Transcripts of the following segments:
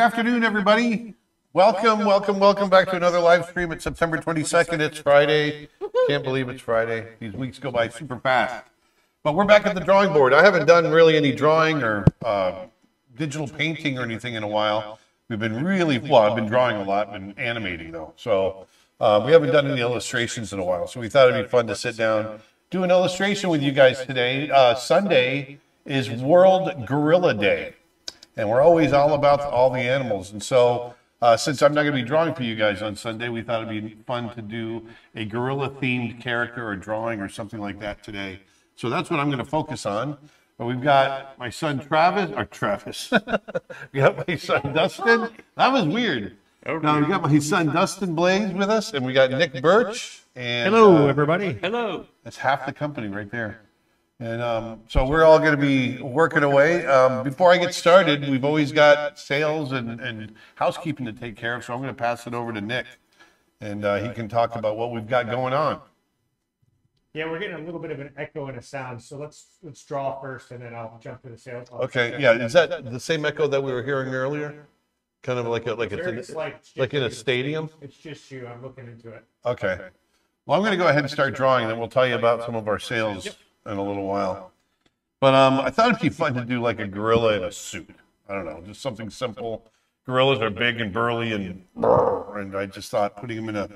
Afternoon, everybody. Welcome, welcome, welcome back to another live stream. It's September 22nd. It's Friday. Can't believe it's Friday. These weeks go by super fast. But we're back at the drawing board. I haven't done really any drawing or uh, digital painting or anything in a while. We've been really, well, I've been drawing a lot, been animating though. So uh, we haven't done any illustrations in a while. So we thought it'd be fun to sit down, do an illustration with you guys today. Uh, Sunday is World Gorilla Day and we're always all about all the animals. And so, uh, since I'm not going to be drawing for you guys on Sunday, we thought it'd be fun to do a gorilla themed character or drawing or something like that today. So that's what I'm going to focus on. But we've got my son Travis, or Travis. we got my son Dustin. That was weird. Now we got my son Dustin Blaise with us, and we got Nick Birch. And Hello, uh, everybody. Hello. that's half the company right there. And um, so we're all going to be working away. Um, before I get started, we've always got sales and, and housekeeping to take care of. So I'm going to pass it over to Nick, and uh, he can talk about what we've got going on. Yeah, we're getting a little bit of an echo and a sound, so let's let's draw first, and then I'll jump to the sales. Okay, yeah, is that the same echo that we were hearing earlier? Kind of like a, like in, like in a stadium. It's just you. I'm looking into it. Okay. Well, I'm going to go ahead and start drawing, and then we'll tell you about some of our sales in a little while. But um, I thought it'd be fun to do like a gorilla in a suit. I don't know, just something simple. Gorillas are big and burly, and and I just thought putting them in a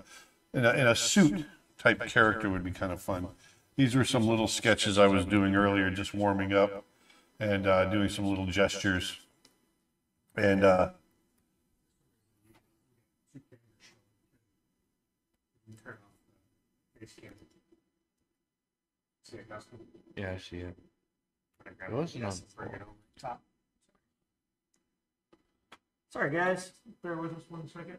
in a, in a suit type character would be kind of fun. These were some little sketches I was doing earlier, just warming up and uh, doing some little gestures. And uh, Turn off the face cam. See it, Dustin? Yeah, I see it. I It wasn't on bring it top. Sorry, guys. Bear with us one second.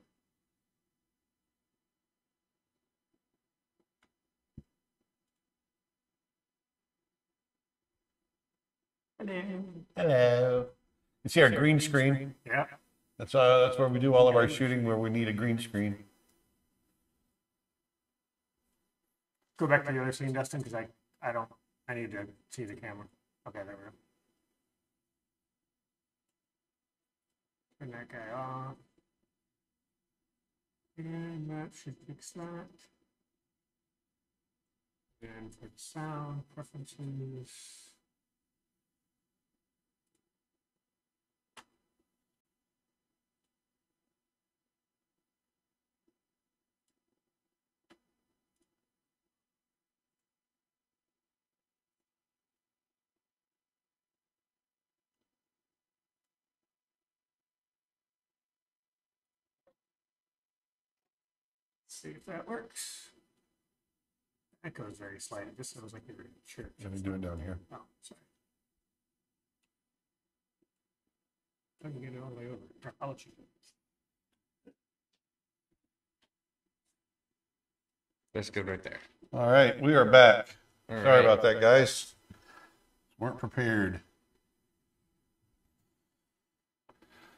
hello. You see our green screen? Yeah. That's uh, that's where we do all of our shooting, where we need a green screen. Go back to the other scene, Dustin, because I I don't I need to see the camera. Okay, there we go. Turn that guy off. And that should fix that. And for sound preferences. See if that works. Echo is very slight. It just sounds like you're in church. Let me do it down here. Oh, sorry. Doesn't get it all the way over. I'll let you. do it. That's good right there. All right, we are back. All Sorry right. about that, guys. Weren't prepared.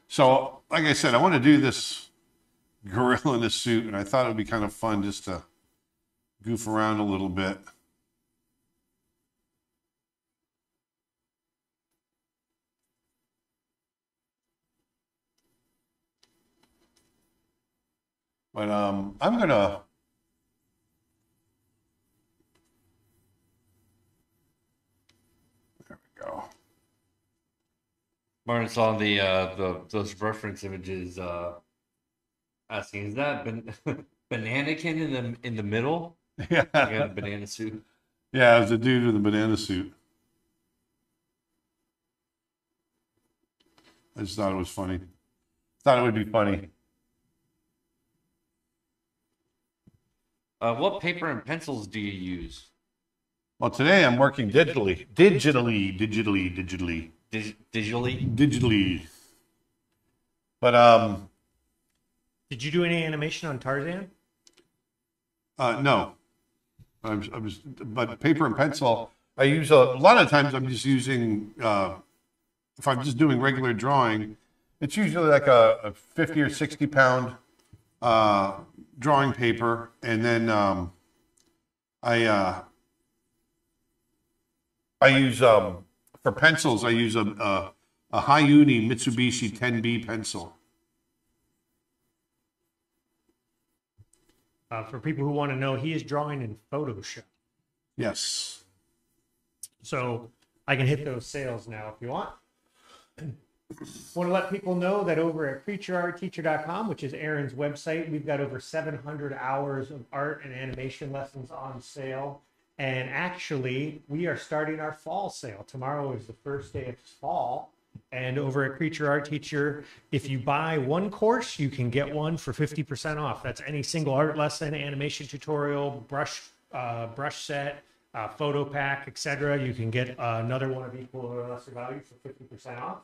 So, like I said, I want to do this gorilla in a suit, and I thought it would be kind of fun just to goof around a little bit. But um, I'm gonna there we go. Martin saw the uh the those reference images uh asking is that ban- bananakin in the in the middle? Yeah. I got a banana suit. Yeah, it was a dude with a banana suit. I just thought it was funny. Thought it would be funny. Uh, what paper and pencils do you use? Well, today I'm working digitally, digitally, digitally, digitally, Dig- digitally? digitally. But um, Did you do any animation on Tarzan? uh, no, I'm, I'm just, but paper and pencil. I use a, a lot of times. I'm just using. Uh, if I'm just doing regular drawing, it's usually like a, a 50 or 60 pound uh, drawing paper, and then um, I uh, I use um, for pencils. I use a, a a Hi-Uni Mitsubishi 10B pencil. Uh, for people who want to know, he is drawing in Photoshop. Yes. So I can hit those sales now if you want. want to let people know that over at creatureartteacher.com, which is Aaron's website, we've got over 700 hours of art and animation lessons on sale. And actually, we are starting our fall sale. Tomorrow is the first day of fall. And over at Creature Art Teacher, if you buy one course, you can get one for 50% off. That's any single art lesson, animation tutorial, brush uh, brush set, uh, photo pack, etc. You can get uh, another one of equal or lesser value for 50% off.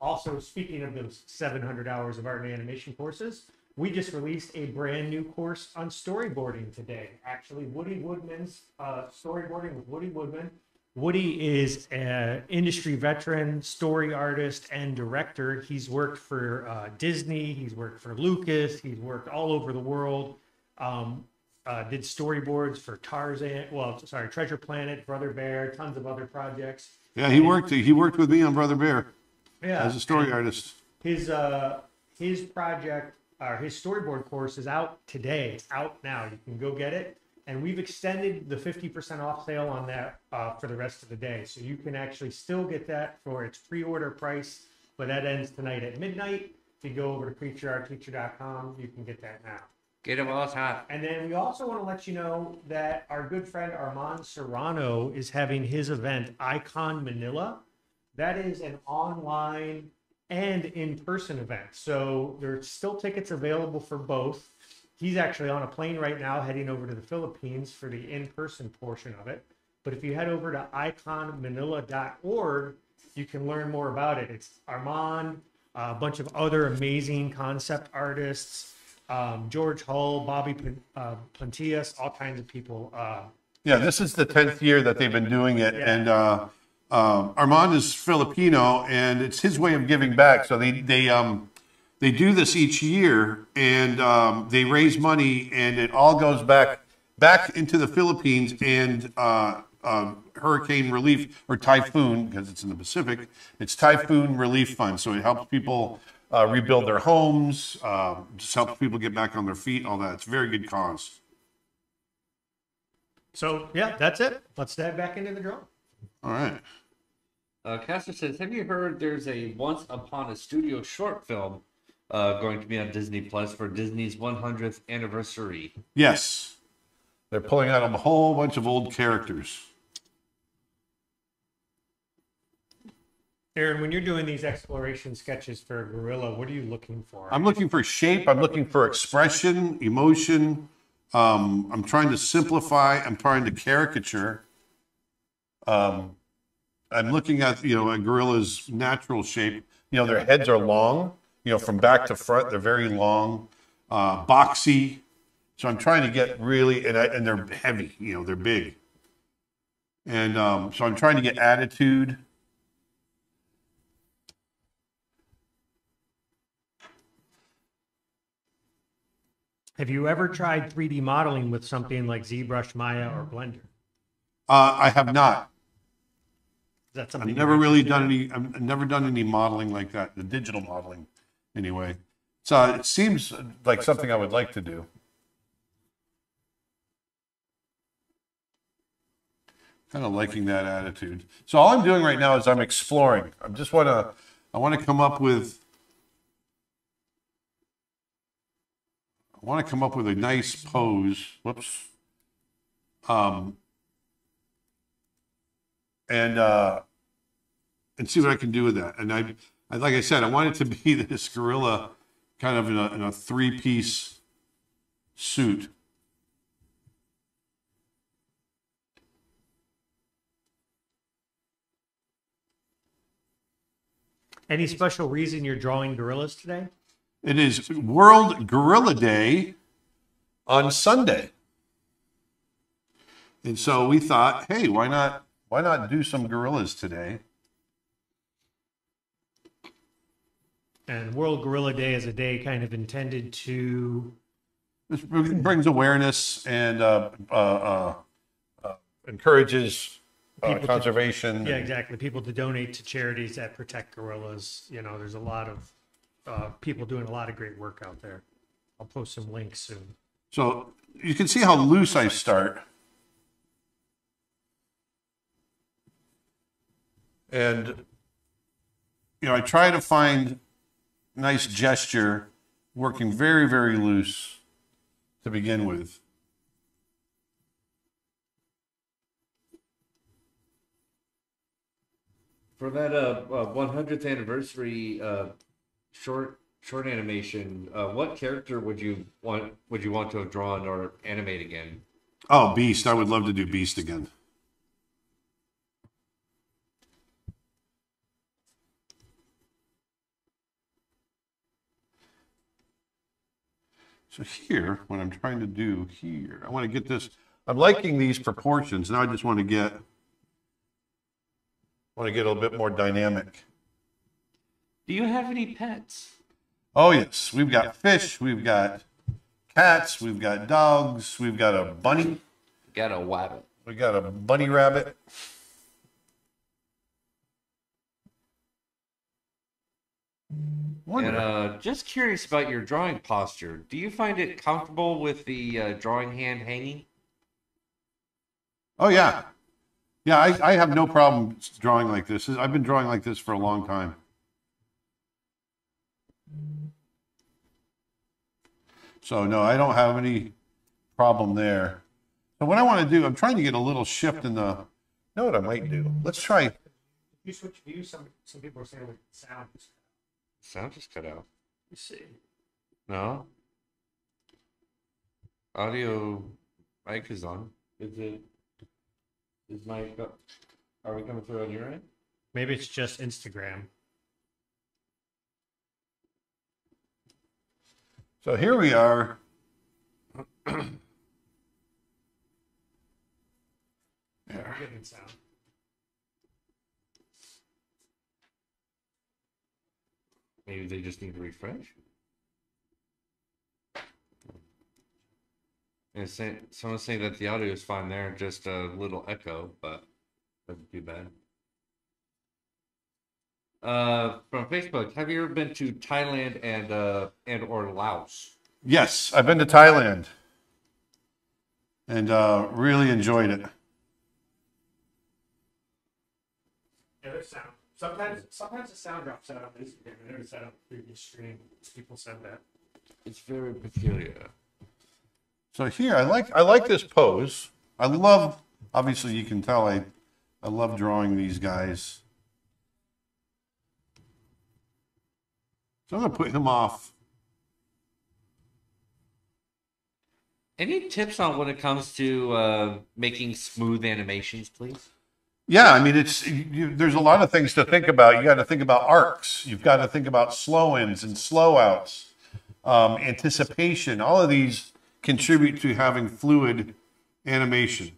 Also, speaking of those 700 hours of art and animation courses, we just released a brand new course on storyboarding today. Actually, Woody Woodman's uh, storyboarding with Woody Woodman. Woody is an industry veteran, story artist, and director. He's worked for uh, Disney, he's worked for Lucas, he's worked all over the world. Um, uh, did storyboards for Tarzan, well, sorry, Treasure Planet, Brother Bear, tons of other projects. Yeah, he worked. He worked with me on Brother Bear Yeah, as a story artist. his uh his project or his storyboard course is out today. It's out now. You can go get it. And we've extended the 50% off sale on that uh, for the rest of the day. So you can actually still get that for its pre-order price, but that ends tonight at midnight. If you go over to creatureartteacher.com, you can get that now. Get it while it's hot. And then we also want to let you know that our good friend Armand Serrano is having his event, Icon Manila. That is an online and in person event. So there's still tickets available for both. He's actually on a plane right now heading over to the Philippines for the in person portion of it. But if you head over to iconmanila.org, you can learn more about it. It's Armand, a bunch of other amazing concept artists, um, George Hull, Bobby uh, Pontillas, all kinds of people. Uh, Yeah, this is the tenth year that they've been doing it, Yeah. and uh, um Armand is Filipino, and it's his way of giving back. So they they um they do this each year, and um, they raise money, and it all goes back back into the Philippines and uh, uh, hurricane relief or typhoon because it's in the Pacific. It's typhoon relief fund, so it helps people. Uh, rebuild their homes, uh, just helps people get back on their feet, all that. It's a very good cause. so, yeah, that's it. Let's dive back into the drawing. All right. Uh, Castor says, "Have you heard there's a Once Upon a Studio short film uh, going to be on Disney Plus for Disney's 100th anniversary?" Yes. They're pulling out a whole bunch of old characters. Aaron, when you're doing these exploration sketches for a Gorilla, what are you looking for? I'm looking for shape, I'm looking for expression, emotion. Um, I'm trying to simplify, I'm trying to caricature. Um, I'm looking at, you know, a gorilla's natural shape. You know, their heads are long, you know, from back to front, they're very long, uh, boxy. So I'm trying to get really, and, I, and they're heavy, you know, they're big. And um, so I'm trying to get attitude. Have you ever tried 3D modeling with something like ZBrush, Maya, or Blender? Uh, I have not. Is that something I've never really interested done any. I've never done any modeling like that. The digital modeling, anyway. So it seems like something I would like to do. Kind of liking that attitude. So all I'm doing right now is I'm exploring. I just want to. I want to come up with. I want to come up with a nice pose. Whoops. Um, and uh, and see what I can do with that. And I, I like I said, I want it to be this gorilla, kind of in a, in a three piece suit. Any special reason you're drawing gorillas today? It is World Gorilla Day on Sunday, and so we thought, hey, why not? Why not do some gorillas today? And World Gorilla Day is a day kind of intended to This brings awareness and uh, uh, uh, uh, encourages uh, People to- conservation. Yeah, exactly. People to donate to charities that protect gorillas. You know, there's a lot of uh, people doing a lot of great work out there. I'll post some links soon. So you can see how loose I start. And, you know, I try to find nice gesture, working very, very loose to begin with. For that uh, uh 100th anniversary uh short short animation, uh what character would you want would you want to have drawn or animate again? Oh, Beast. I would love to do Beast again. So here, what I'm trying to do here, I want to get this, I'm liking these proportions. Now I just want to get, want to get a little bit more dynamic. Do you have any pets? Oh, yes. We've got fish, we've got cats, we've got dogs, we've got a bunny, Got a rabbit. we got a bunny rabbit. And Wonder. uh, just curious about your drawing posture. Do you find it comfortable with the uh, drawing hand hanging? Oh yeah, yeah. I, I have no problem drawing like this. I've been drawing like this for a long time. So no, I don't have any problem there. So what I want to do, I'm trying to get a little shift in the. You know what I might do? Let's try. If you switch views, some some people are saying with sound. Is- Sound just cut out. You see, No. Audio mic is on. Is it? Is mic? up? Are we coming through on your end? maybe it's just Instagram. So here we are. We're getting sound. Maybe they just need to refresh. And say, someone's saying that the audio is fine there, just a little echo, but doesn't too bad. Uh, from Facebook, have you ever been to Thailand and uh and or Laos? Yes, I've been to Thailand, and uh, really enjoyed it. Yeah, there's sound. Sometimes sometimes the sound drops out on Instagram. I noticed that on the previous stream. People said that. It's very peculiar. So here, I like I like this pose. I love. Obviously, you can tell I I love drawing these guys. So I'm gonna put him off. Any tips on when it comes to uh, making smooth animations, please? Yeah, I mean it's you, there's a lot of things to think about. You got to think about arcs. You've got to think about slow ins and slow outs, um, anticipation. All of these contribute to having fluid animation.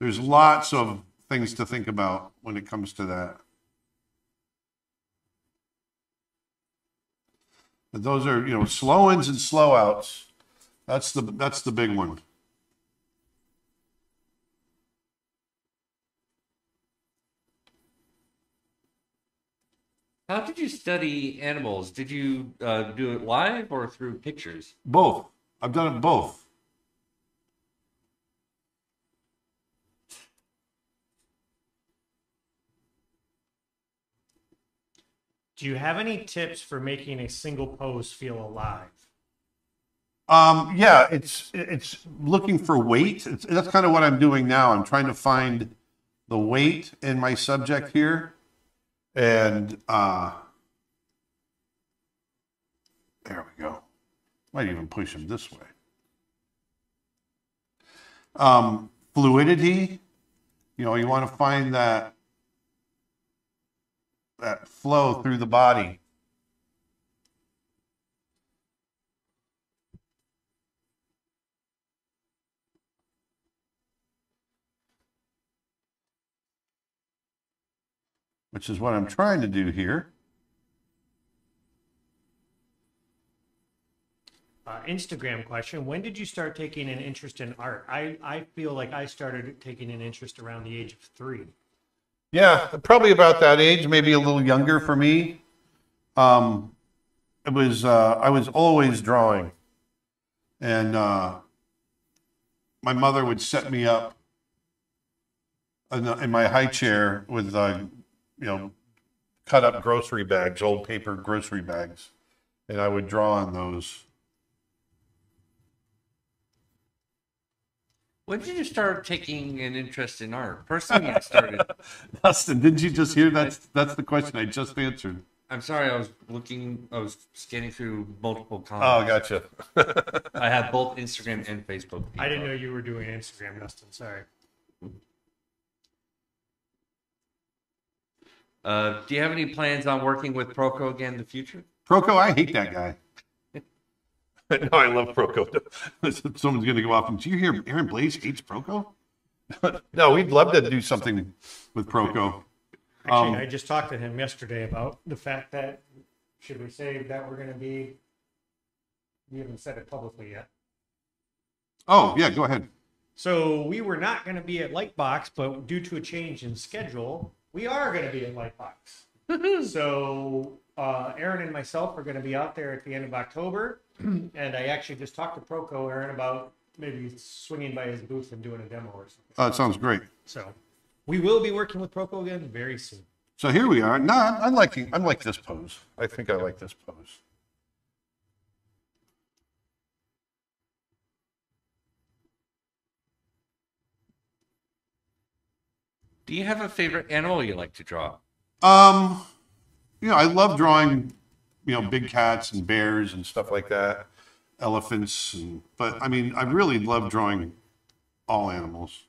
There's lots of things to think about when it comes to that. But those are, you know, slow ins and slow outs. That's the that's the big one. How did you study animals? Did you uh, do it live or through pictures? Both. I've done it both. Do you have any tips for making a single pose feel alive? Um, yeah, it's it's looking for weight. It's, that's kind of what I'm doing now. I'm trying to find the weight in my subject here, and uh, there we go. Might even push him this way. Um, fluidity. You know, you want to find that that flow through the body. Which is what I'm trying to do here. Uh, Instagram question. When did you start taking an interest in art? I, I feel like I started taking an interest around the age of three. Yeah, probably about that age, maybe a little younger for me. Um, it was uh, I was always drawing, and uh, my mother would set me up in, the- in my high chair with uh, you know cut up grocery bags, old paper grocery bags, and I would draw on those. When did you start taking an interest in art? First Personally, I started. Dustin, didn't you just hear that's that's the question I just answered? I'm sorry, I was looking, I was scanning through multiple comments. Oh, comments. gotcha. I have both Instagram and Facebook. I didn't know you were doing Instagram, Dustin. Sorry. Uh, do you have any plans on working with Proko again in the future? Proko, I hate that guy. no, I love Proko. Someone's going to go off and do you hear Aaron Blaise hates Proko? no, we'd love to do something with Proko. Actually, Um, I just talked to him yesterday about the fact that, should we say that we're going to be, we haven't said it publicly yet. Oh, yeah, go ahead. So we were not going to be at Lightbox, but due to a change in schedule, we are going to be in Lightbox. so uh, Aaron and myself are going to be out there at the end of October, and I actually just talked to Proko Aaron about maybe swinging by his booth and doing a demo or something. Oh, that sounds great. So we will be working with Proko again very soon. So here we are. No, I'm, I'm liking. I'm like this pose. I think I like this pose. Do you have a favorite animal you like to draw? Um, you know, I love drawing, you know, big cats and bears and stuff like that, elephants, and but I mean, I really love drawing all animals.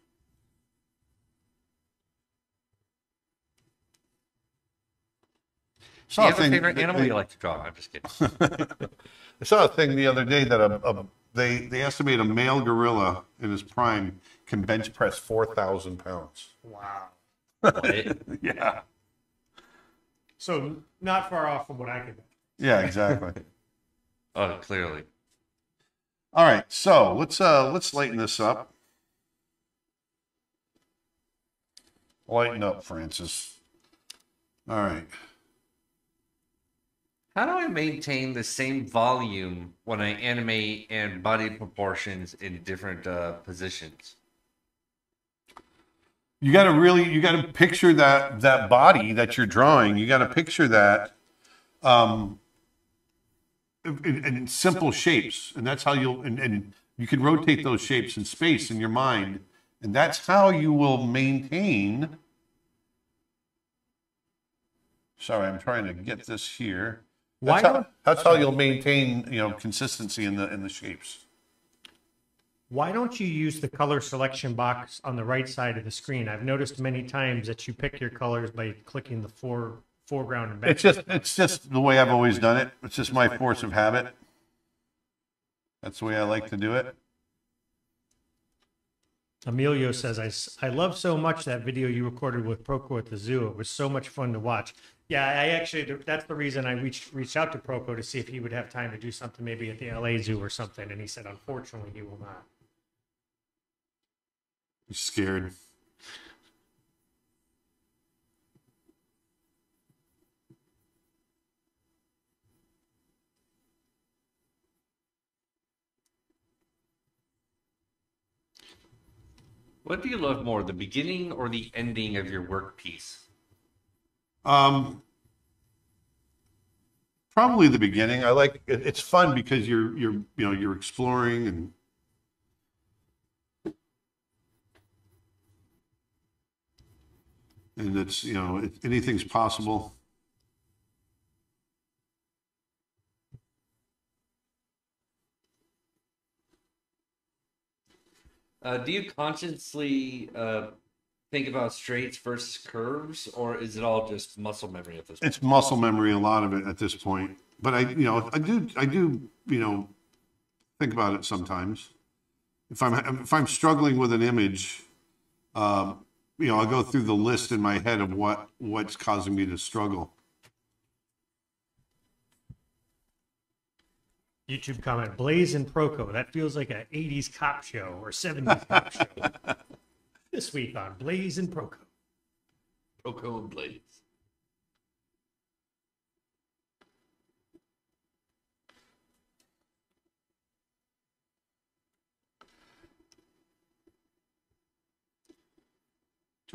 Do Saw you have a thing- favorite animal they- you like to draw? I'm just kidding. I saw a thing the other day that a, a, they they estimate a male gorilla in his prime can bench press four thousand pounds. Wow. What? Yeah, So not far off from what I could. yeah, exactly. oh, clearly. All right, so let's uh let's lighten this up. Lighten up, Francis. All right. How do I maintain the same volume when I animate and body proportions in different uh, positions? You got to really you got to picture that that body that you're drawing. You got to picture that um in, in simple shapes, and that's how you'll and, and you can rotate those shapes in space in your mind, and that's how you will maintain. Sorry, I'm trying to get this here. Why how, that's how you'll maintain you know consistency in the in the shapes. Why don't you use the color selection box on the right side of the screen? I've noticed many times that you pick your colors by clicking the fore, foreground and It's background. just it's just the way I've always done it. It's just my force of habit. That's the way I like to do it. Emilio says, I, I love so much that video you recorded with Proko at the zoo. It was so much fun to watch. Yeah, I actually, that's the reason I reached, reached out to Proko to see if he would have time to do something maybe at the LA zoo or something. And he said, unfortunately, he will not. He's scared. What do you love more, the beginning or the ending of your work piece? Um, probably the beginning. I like it, it's fun because you're you're you know you're exploring and and it's you know it, anything's possible. Uh, do you consciously uh, think about straights versus curves, or is it all just muscle memory at this point? It's muscle memory, a lot of it at this point. But I, you know, I do, I do, you know, think about it sometimes. If I'm, if I'm struggling with an image, um, you know, I'll go through the list in my head of what, what's causing me to struggle. YouTube comment: Blaise and Proko. That feels like a '80s cop show or '70s cop show. this week on Blaise and Proko. Proko and Blaise.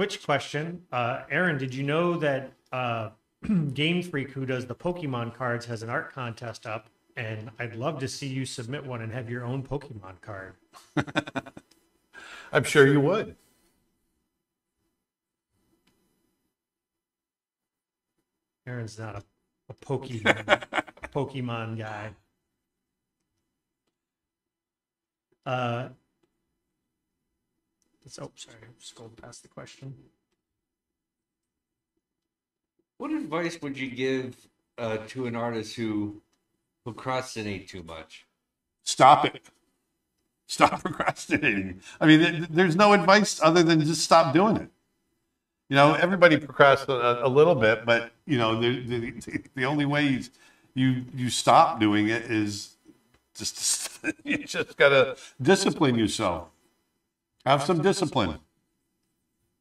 Twitch question. Uh, Aaron, did you know that uh, Game Freak, who does the Pokemon cards, has an art contest up? And I'd love to see you submit one and have your own Pokemon card. I'm sure you would. Aaron's not a, a Pokemon, Pokemon guy. Uh, oh, sorry, I scrolled past the question. What advice would you give uh, to an artist who procrastinate too much? Stop it. Stop procrastinating. I mean, there's no advice other than just stop doing it. You know, everybody procrastinates a, a little bit, but you know, the, the, the only way you, you you stop doing it is just you just gotta discipline yourself. Have some discipline.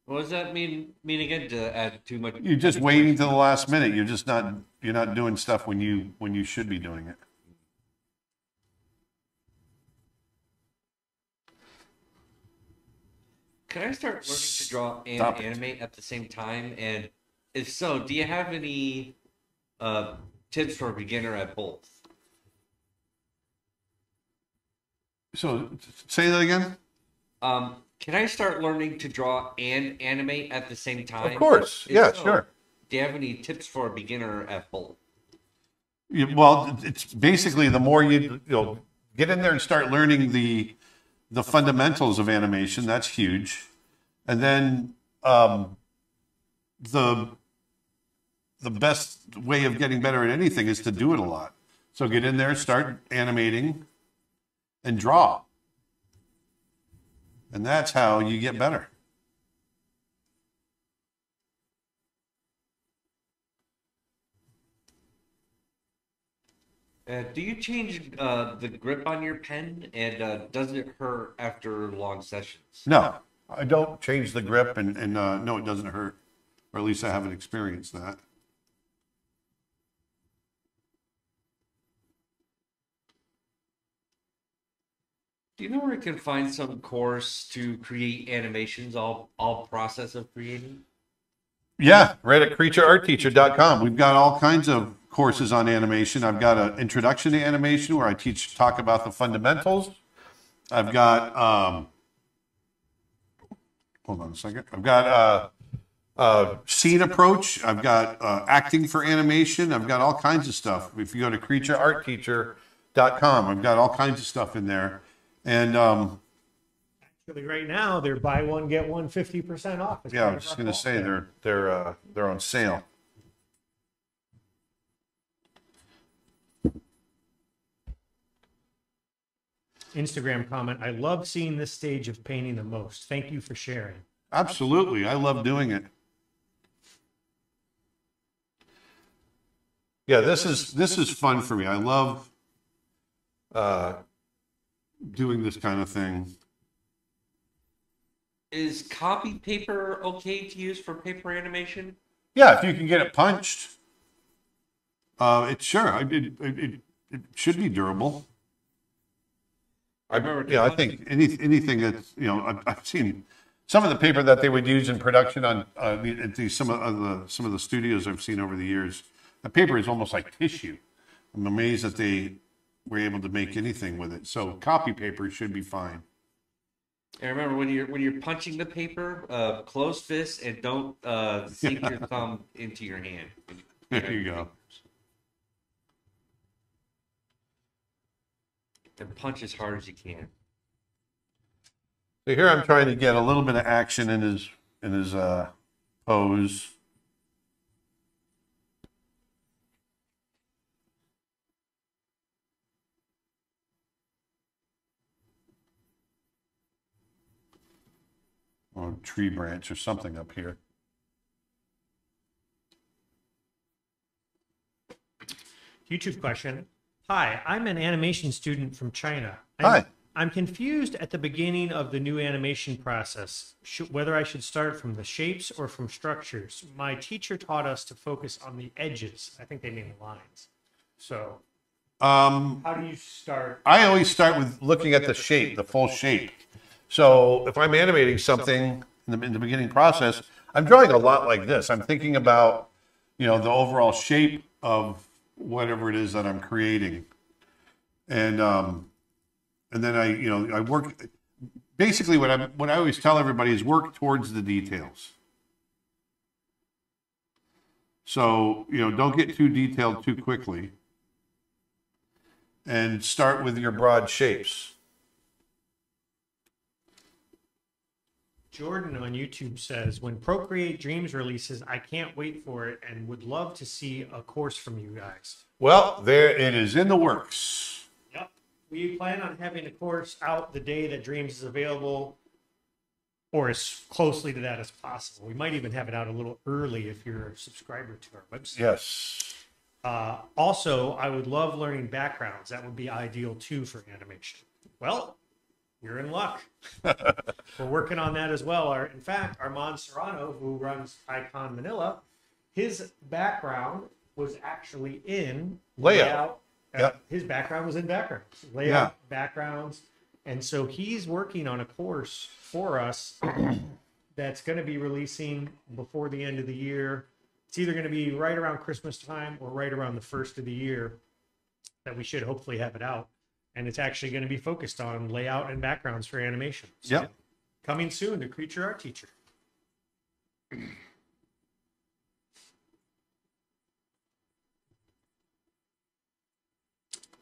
What does that mean? Mean again to add too much? You're just waiting till the last minute. You're just not you're not doing stuff when you when you should be doing it. Can I start learning to draw and Stop it. animate at the same time? And if so, do you have any uh, tips for a beginner at both? So say that again. Um, can I start learning to draw and animate at the same time? Of course. If Yeah, so, sure. Do you have any tips for a beginner at both? You- Well, it's basically the more you, you know, get in there and start learning the the fundamentals of animation. That's huge, and then um, the the best way of getting better at anything is to do it a lot. So get in there, start animating, and draw, and that's how you get better. Uh, do you change uh, the grip on your pen, and uh, does it hurt after long sessions? No, I don't change the grip, and and uh, no, it doesn't hurt, or at least I haven't experienced that. Do you know where I can find some course to create animations? All all process of creating. Yeah, right at creatureartteacher.com. We've got all kinds of courses on animation. I've got an introduction to animation where I teach talk about the fundamentals. I've got um, hold on a second. I've got uh, uh, scene approach. I've got uh, acting for animation. I've got all kinds of stuff. If you go to creatureartteacher.com, I've got all kinds of stuff in there. And um, Actually, right now they're buy one get one 50% off. It's yeah, I was just gonna say they're they're uh, they're on sale. Instagram comment. I love seeing this stage of painting the most. Thank you for sharing. Absolutely. I love doing it. Yeah, this is this is fun for me. I love uh, doing this kind of thing. Is copy paper okay to use for paper animation? Yeah, if you can get it punched, uh, it's sure. I, it, it, it, it should be durable. I remember. Yeah, I think any, anything that's you know I've, I've seen some of the paper that they would use in production on uh, the, at the, some of the some of the studios I've seen over the years. The paper is almost like tissue. I'm amazed that they were able to make anything with it. So copy paper should be fine. And remember when you're when you're punching the paper, uh, close fist and don't uh, sink your thumb into your hand. There you go. And punch as hard as you can. So here I'm trying to get a little bit of action in his in his uh, pose. Or tree branch or something up here. YouTube question. Hi, I'm an animation student from China. I'm, Hi. I'm confused at the beginning of the new animation process, whether I should start from the shapes or from structures. My teacher taught us to focus on the edges. I think they mean the lines. So, Um, how do you start? I always start with looking at the shape, the full shape. So if I'm animating something in the, in the beginning process, I'm drawing a lot like this. I'm thinking about, you know, the overall shape of whatever it is that I'm creating. And, um, and then I, you know, I work, basically what I, what I always tell everybody is work towards the details. So, you know, don't get too detailed too quickly and start with your broad shapes. Jordan on YouTube says, when Procreate Dreams releases, I can't wait for it and would love to see a course from you guys. Well, there it is in the works. Yep. We plan on having a course out the day that Dreams is available or as closely to that as possible. We might even have it out a little early if you're a subscriber to our website. Yes. Uh, also, I would love learning backgrounds. That would be ideal too for animation. Well, you're in luck. We're working on that as well. Our, in fact, Armand Serrano, who runs Icon Manila, his background was actually in Layout. Uh, Yep. His background was in backgrounds, layout, backgrounds, and so he's working on a course for us that's going to be releasing before the end of the year. It's either going to be right around Christmas time or right around the first of the year that we should hopefully have it out. And it's actually going to be focused on layout and backgrounds for animation. So Yep. Coming soon to Creature Art Teacher.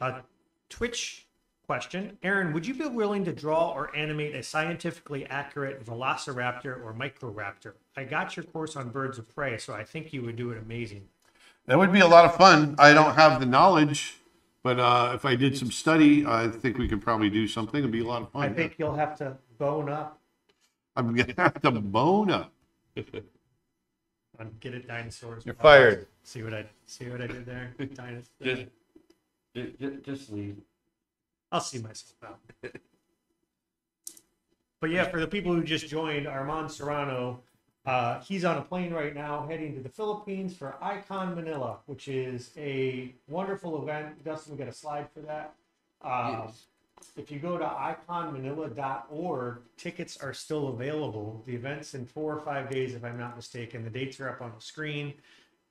A Twitch question. Aaron, would you be willing to draw or animate a scientifically accurate velociraptor or microraptor? I got your course on birds of prey, so I think you would do it amazing. That would be a lot of fun. I don't have the knowledge, but uh, if I did some study, I think we could probably do something. It'd be a lot of fun. I think you'll have to bone up I'm gonna have to bone up. on Get It Dinosaurs. You're fired. See what I see what I did there? Dinosaurs. Just, just, just leave. I'll see myself out. But yeah, for the people who just joined, Armand Serrano, uh, he's on a plane right now heading to the Philippines for Icon Manila, which is a wonderful event. Dustin, we got a slide for that. Uh, Yes. If you go to iconmanila.org, tickets are still available. The event's in four or five days, if I'm not mistaken. The dates are up on the screen,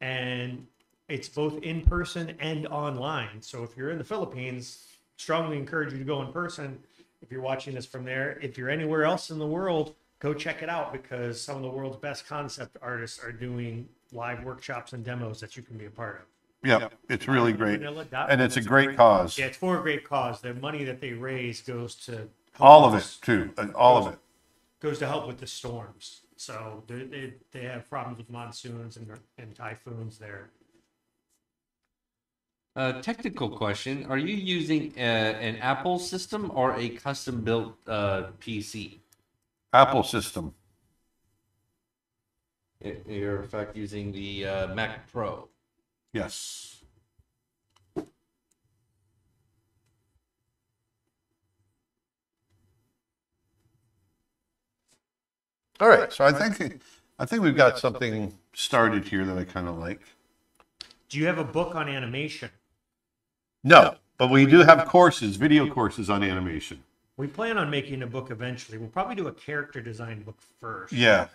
and it's both in person and online. So if you're in the Philippines, strongly encourage you to go in person. If you're watching this from there, if you're anywhere else in the world, go check it out because some of the world's best concept artists are doing live workshops and demos that you can be a part of. Yeah, it's really great, Manila.org. and it's a great cause. Yeah, it's for a great cause. The money that they raise goes to All of with it too, and all of it. goes to help with the storms. So they they, they have problems with monsoons and, and typhoons there. Uh, technical question: Are you using uh, an Apple system or a custom-built uh, PC? Apple system. I- You're in fact using the uh, Mac Pro. Yes. All right, so I think I think we've got something started here that I kind of like. Do you have a book on animation? No, but we do have courses, video courses on animation. We plan on making a book eventually. We'll probably do a character design book first. Yeah,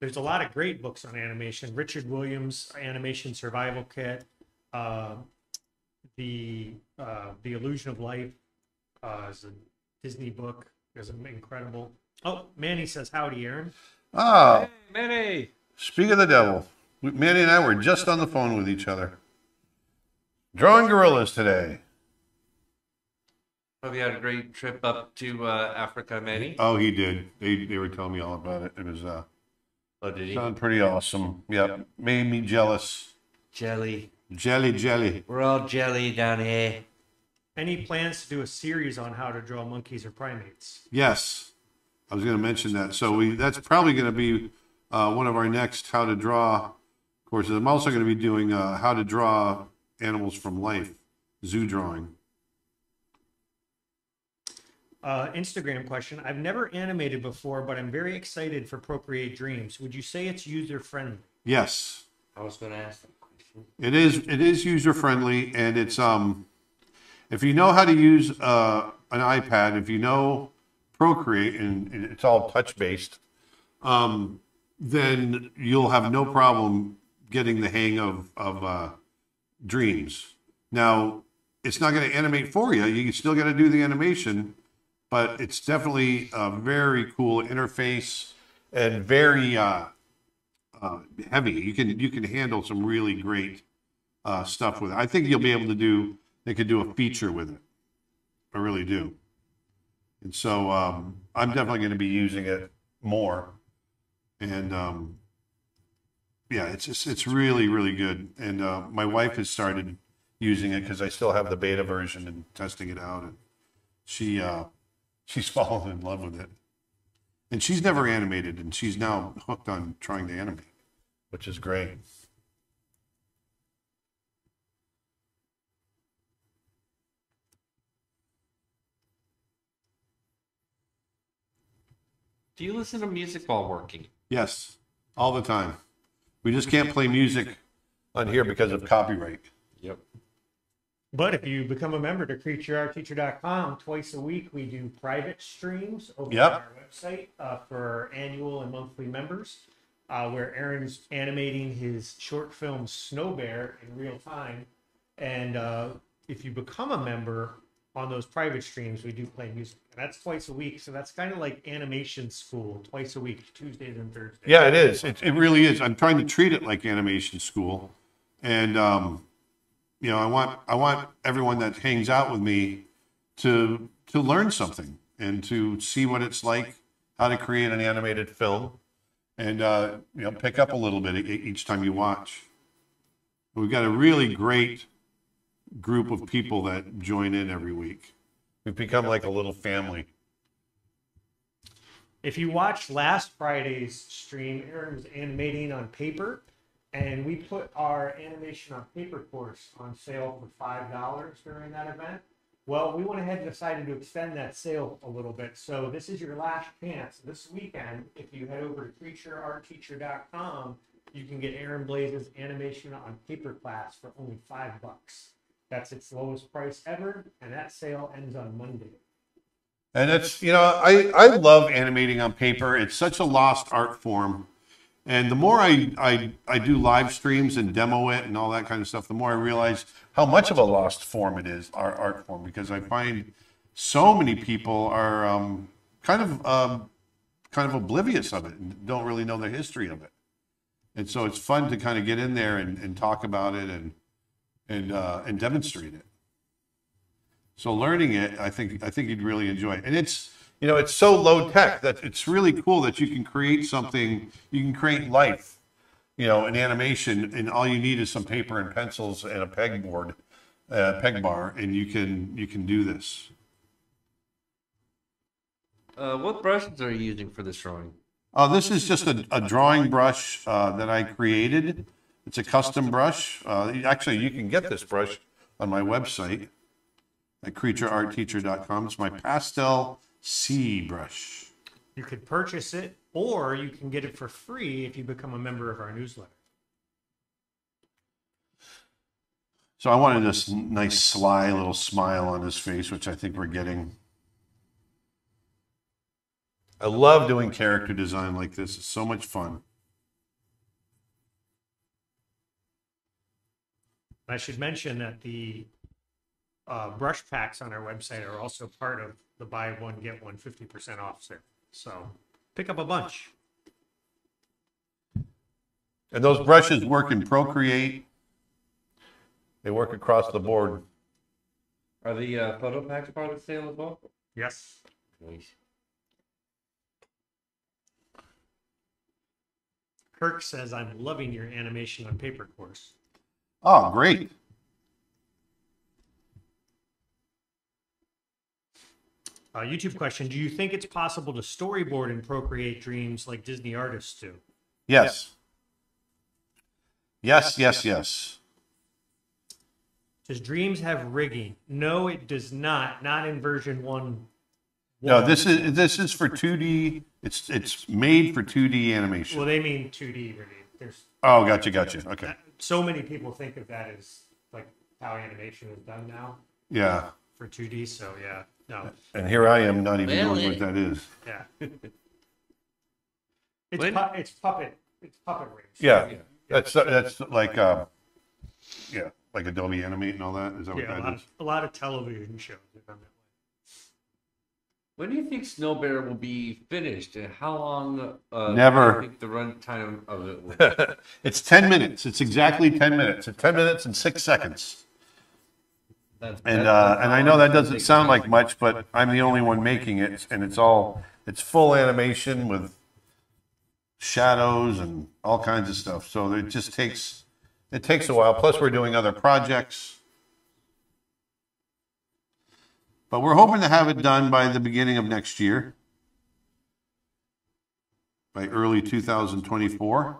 There's a lot of great books on animation. Richard Williams' Animation Survival Kit, uh, the uh, the Illusion of Life uh, is a Disney book. is incredible. Oh, Manny says howdy, Aaron. Ah, Manny. speak of the devil. Manny and I were just on the phone with each other. Drawing gorillas today. Hope you had a great trip up to uh, Africa, Manny. Oh, he did. They they were telling me all about it. It was uh, Oh, did he? sounded pretty awesome. Yep, made me jealous. Jelly. Jelly, jelly. We're all jelly down here. Any plans to do a series on how to draw monkeys or primates? Yes, I was going to mention that. So we that's probably going to be uh, one of our next how to draw courses. I'm also going to be doing uh, how to draw animals from life, zoo drawing. Uh, Instagram question. I've never animated before, but I'm very excited for Procreate Dreams. Would you say it's user friendly? Yes, I was going to ask that question. it is. It is user friendly, and it's um, if you know how to use uh, an iPad, if you know Procreate, and, and it's all touch based, um, then you'll have no problem getting the hang of of uh, Dreams. Now, it's not going to animate for you. You still got to do the animation, but it's definitely a very cool interface and very uh, uh, heavy. You can you can handle some really great uh, stuff with it. I think you'll be able to do. They could do a feature with it. I really do. And so um, I'm definitely going to be using it more. And um, yeah, it's just, it's really really good. And uh, my wife has started using it because I still have the beta version and testing it out. And she uh, she's fallen in love with it. And she's never animated, and she's now hooked on trying to animate, which is great. Do you listen to music while working? Yes, all the time. We just can't play music on here because of copyright. But if you become a member to creatureartteacher.com, twice a week we do private streams over Yep. on our website uh, for annual and monthly members, uh, where Aaron's animating his short film Snow Bear in real time. And uh, if you become a member on those private streams, we do play music. And that's twice a week. So that's kind of like animation school, twice a week, Tuesdays and Thursdays. Yeah, it is. It, it really is. I'm trying to treat it like animation school, and um, you know, I want I want everyone that hangs out with me to to learn something and to see what it's like, how to create an animated film, and uh, you know, pick up a little bit each time you watch. We've got a really great group of people that join in every week. We've become like a little family. If you watched last Friday's stream, Aaron was animating on paper, and we put our animation on paper course on sale for five dollars during that event. Well, we went ahead and decided to extend that sale a little bit. So this is your last chance this weekend. If you head over to creatureartteacher.com, you can get Aaron Blaise's animation on paper class for only five bucks. That's its lowest price ever, and that sale ends on Monday. And it's, you know, I, I love animating on paper. It's such a lost art form. And the more I, I, I do live streams and demo it and all that kind of stuff, the more I realize how much of a lost form it is, our art form, because I find so many people are um, kind of um, kind of oblivious of it and don't really know the history of it. And so it's fun to kind of get in there and, and talk about it and and uh, and demonstrate it. So learning it, I think I think you'd really enjoy it. And it's you know it's so low tech that it's really cool that you can create something. You can create life, you know, an animation, and all you need is some paper and pencils and a pegboard, uh, peg bar, and you can you can do this. Uh, what brushes are you using for this drawing? Uh, this is just a, a drawing brush uh, that I created. It's a custom brush. Uh, actually, you can get this brush on my website at creatureartteacher.com. It's my pastel C brush. You could purchase it, or you can get it for free if you become a member of our newsletter. So I wanted this nice sly little smile on his face, which I think we're getting. I love doing character design like this. It's so much fun. I should mention that the uh, brush packs on our website are also part of the buy one get one 50% off sale. So pick up a bunch. And those brushes work in Procreate. They work across the board. Are the uh, photo packs part of the sale as well? Yes. Nice. Kirk says, I'm loving your animation on paper course. Oh, great. Uh, YouTube question Do you think it's possible to storyboard and Procreate Dreams like Disney artists do? Yes. Yes, yes, yes. Does Dreams have rigging? No, it does not. Not in version one. No, this is this is for 2D. It's it's made for 2D animation. Well, they mean 2D rigging. There's Oh, gotcha, gotcha. Okay. so many people think of that as like how animation is done now Yeah. for 2D. So yeah, no, And here I am not even Well, knowing what that is. yeah. It's When- pu- it's puppet it's puppet rigs. Yeah. That's that's like uh, yeah, like Adobe Animate and all that. Is that what Yeah, a that lot, is? of, a lot of television shows are done that way. When do you think Snow Bear will be finished, and how long? Uh, Never. Do you think the runtime of it will be? It's 10 minutes. It's exactly 10 minutes. It's 10 minutes and 6 seconds. That's- And uh, and I know that doesn't sound like much, but I'm the only one making it and it's all it's full animation with shadows and all kinds of stuff. So it just takes it takes a while. Plus we're doing other projects. But we're hoping to have it done by the beginning of next year. By early 2024.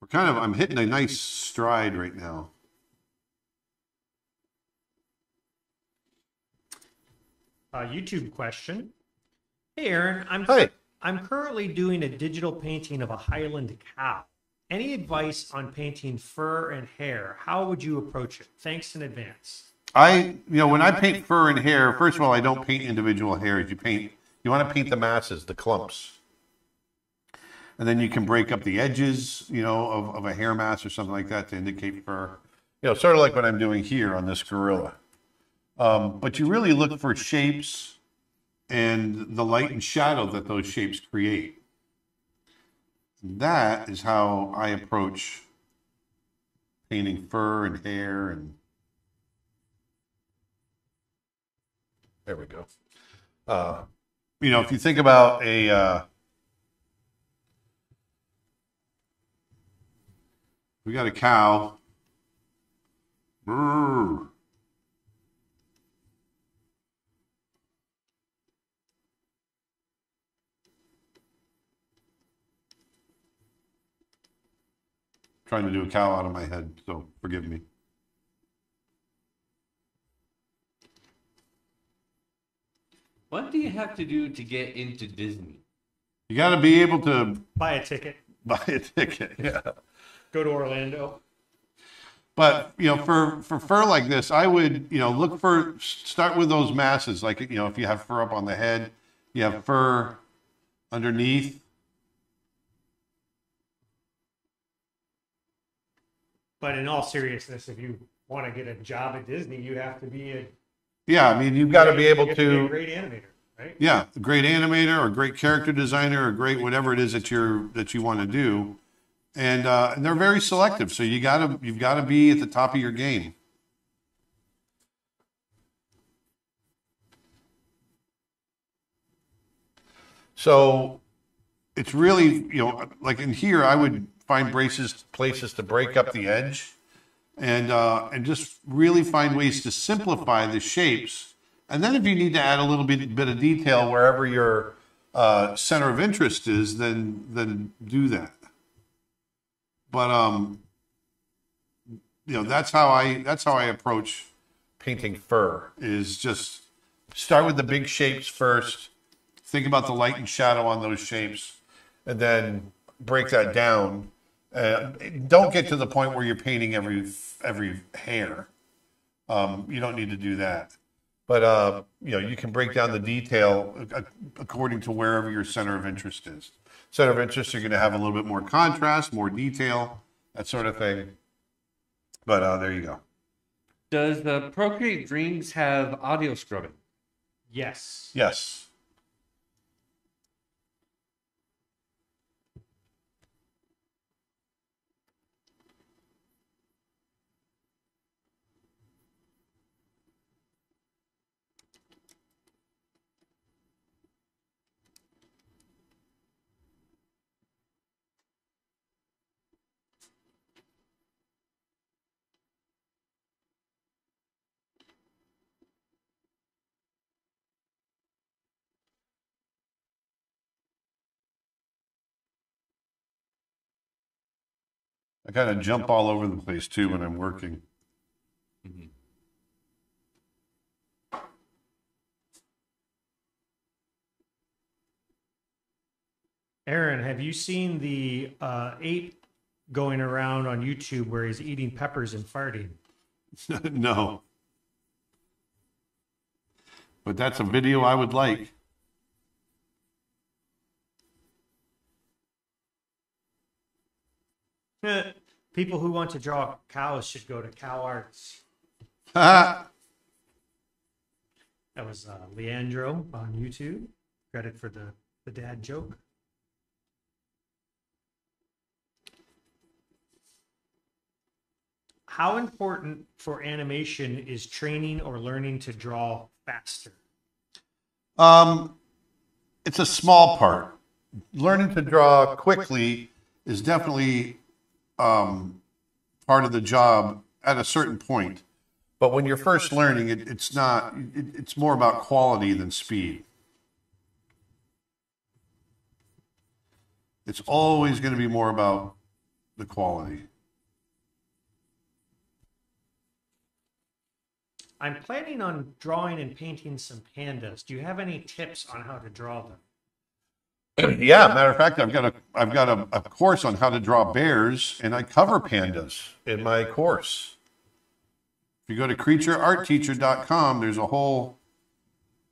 We're kind of I'm hitting a nice stride right now. Uh, YouTube question. Hey, Aaron, I'm Hey. I'm currently doing a digital painting of a Highland cow. Any advice on painting fur and hair? How would you approach it? Thanks in advance. I, you know, when I paint fur and hair, first of all, I don't paint individual hairs. You paint, you want to paint the masses, the clumps. And then you can break up the edges, you know, of, of a hair mass or something like that to indicate fur. You know, sort of like what I'm doing here on this gorilla. Um, but you really look for shapes and the light and shadow that those shapes create. That is how I approach painting fur and hair and There we go. Uh, you know, if you think about a, uh, we got a cow. Brrr. Trying to do a cow out of my head, so forgive me. What do you have to do to get into Disney? You got to be able to Buy a ticket. buy a ticket. Yeah. Go to Orlando. But you know, for for fur like this, I would you know look for start with those masses. Like you know, if you have fur up on the head, you have fur underneath. But in all seriousness, if you want to get a job at Disney, you have to be a Yeah, I mean, you've got to be able to, be a great animator, right? Yeah, a great animator or a great character designer or great whatever it is that you're that you want to do, and uh, and they're very selective. So you gotta you've got to be at the top of your game. So it's really you know like in here I would find braces places to break up the edge, and uh, and just really find ways to simplify the shapes. And then if you need to add a little bit bit of detail wherever your uh, center of interest is, then then do that. But um, you know that's how I that's how I approach painting fur is just start with the big shapes first. Think about the light and shadow on those shapes, and then break that down. Uh, don't get to the point where you're painting every every hair. Um, you don't need to do that. But uh, you know, you can break down the detail according to wherever your center of interest is. Center of interest, you're going to have a little bit more contrast, more detail, that sort of thing. But uh, there you go. Does the Procreate Dreams have audio scrubbing? Yes. Yes. I kind of jump all over the place too when I'm working. Aaron, have you seen the uh, ape going around on YouTube where he's eating peppers and farting? no. But that's a video I would like. People who want to draw cows should go to Cow Arts. Ha! That was uh, Leandro on YouTube. Credit for the, the dad joke. How important for animation is training or learning to draw faster? Um, it's a small part. Learning to draw quickly is definitely um, part of the job at a certain point. But when you're first learning, it, it's not. It, it's more about quality than speed. It's always going to be more about the quality. I'm planning on drawing and painting some pandas. Do you have any tips on how to draw them? Yeah, matter of fact, I've got a I've got a, a course on how to draw bears, and I cover pandas in my course. If you go to creatureartteacher.com, there's a whole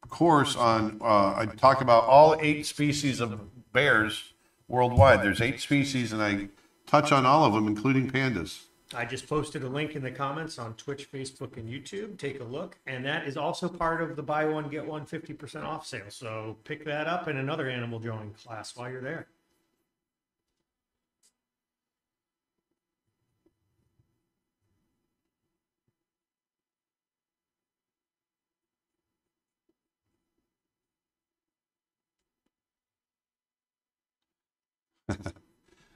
course on. Uh, I talk about all eight species of bears worldwide. There's eight species, and I touch on all of them, including pandas. I just posted a link in the comments on Twitch, Facebook, and YouTube. Take a look. And that is also part of the buy one, get one 50% off sale. So pick that up in another animal drawing class while you're there.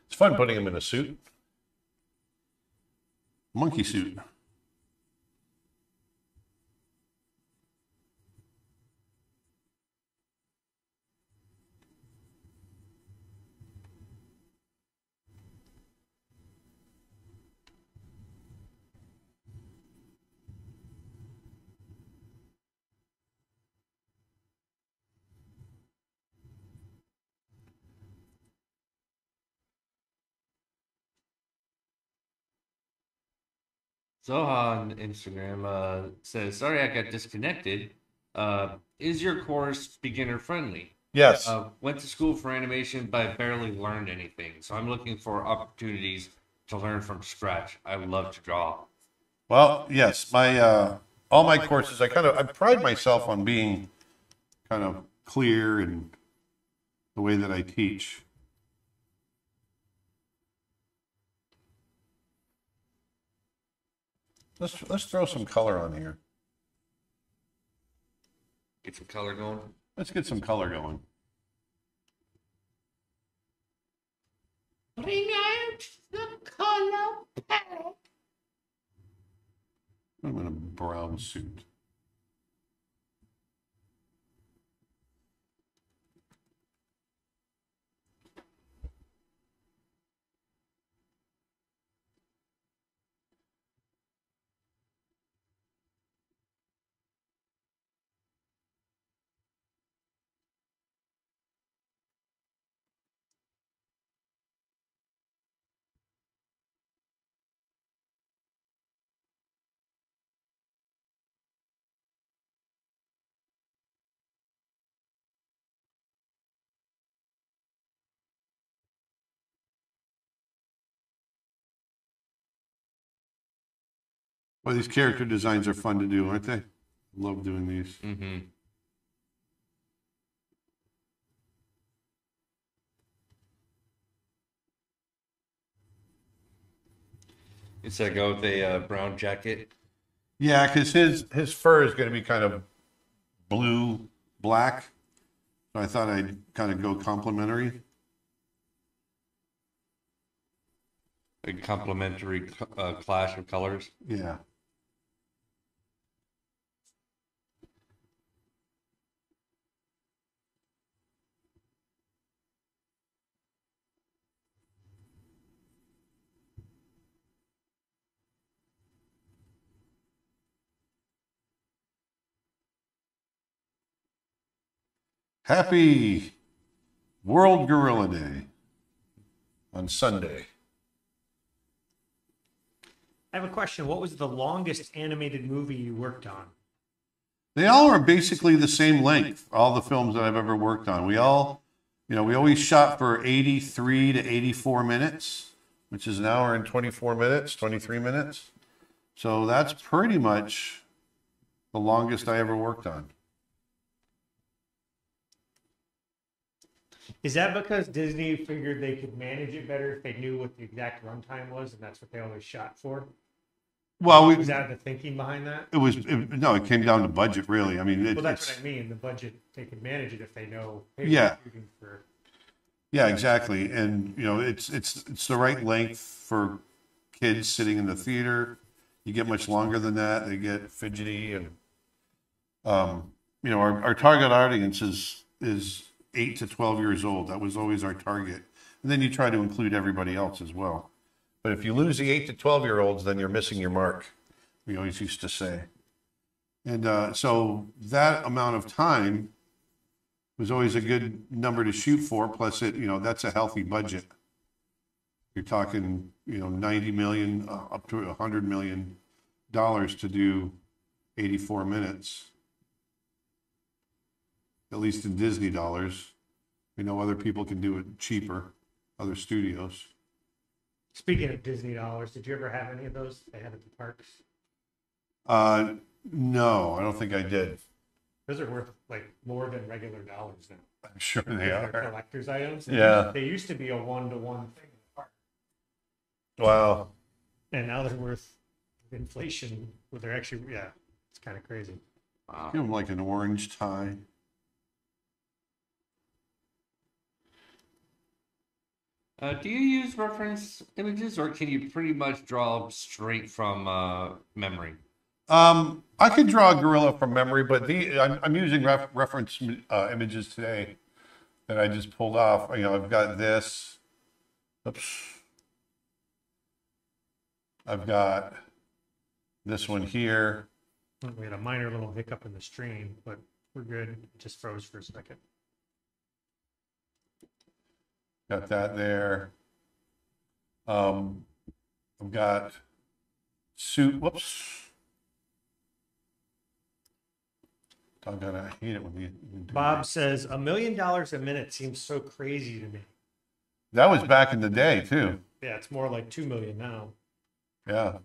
It's fun putting them in a suit. Monkey suit. Zoha on Instagram uh, says, "Sorry, I got disconnected. Uh, is your course beginner friendly? Yes. Uh, went to school for animation, but I barely learned anything. So I'm looking for opportunities to learn from scratch. I love to draw. Well, yes, my uh, all my courses, I kind of I pride myself on being kind of clear in the way that I teach. Let's let's throw some color on here. Get some color going. Let's get some color going. Bring out the color palette. I'm in a brown suit. Well, these character designs are fun to do, aren't they? Love doing these. Mm-hmm. Instead of go with a uh, brown jacket. Yeah, because his his fur is going to be kind of blue black. So I thought I'd kind of go complementary. A complementary uh, clash of colors. Yeah. Happy World Gorilla Day on Sunday. I have a question. What was the longest animated movie you worked on? They all are basically the same length, all the films that I've ever worked on. We all, you know, we always shot for 83 to 84 minutes, which is an hour and 24 minutes, 23 minutes. So that's pretty much the longest I ever worked on. Is that because Disney figured they could manage it better if they knew what the exact runtime was, and that's what they always shot for? Well, we, Was that the thinking behind that? it was, it, no, it came down to budget, really. I mean, it, Well, that's what I mean. The budget, they could manage it if they know. hey, Yeah. For, Yeah, exactly. And you know, it's it's it's the right length for kids sitting in the theater. You get much longer than that, they get fidgety and um, you know, our, our target audience is is eight to twelve years old. That was always our target. And then you try to include everybody else as well. But if you lose the eight to twelve year olds, then you're missing your mark. We always used to say. And uh, so that amount of time was always a good number to shoot for. Plus, it you know that's a healthy budget. You're talking you know 90 million uh, up to 100 million dollars to do 84 minutes. At least in Disney dollars. We know other people can do it cheaper, other studios. speaking of Disney dollars, did you ever have any of those they had at the parks? Uh, no, I don't think I did. Those are worth like more than regular dollars now. I'm sure they They're are. collector's items. Yeah. They used to be a one to one thing in the park, Wow. and now they're worth inflation. Well, they're actually yeah, it's kind of crazy. Wow. Give them like an orange tie. Uh, do you use reference images, or can you pretty much draw straight from uh, memory? Um, I could draw a gorilla from memory, but the I'm, I'm using ref, reference uh, images today that I just pulled off. You know, I've got this. Oops. I've got this one here. We had a minor little hiccup in the stream, but we're good. It just froze for a second. Got that there. Um, I've got suit. Whoops. Doggone, I hate it when you. you do Bob that. says a million dollars a minute seems so crazy to me. That was back in the day too. Yeah, it's more like two million now. Yeah.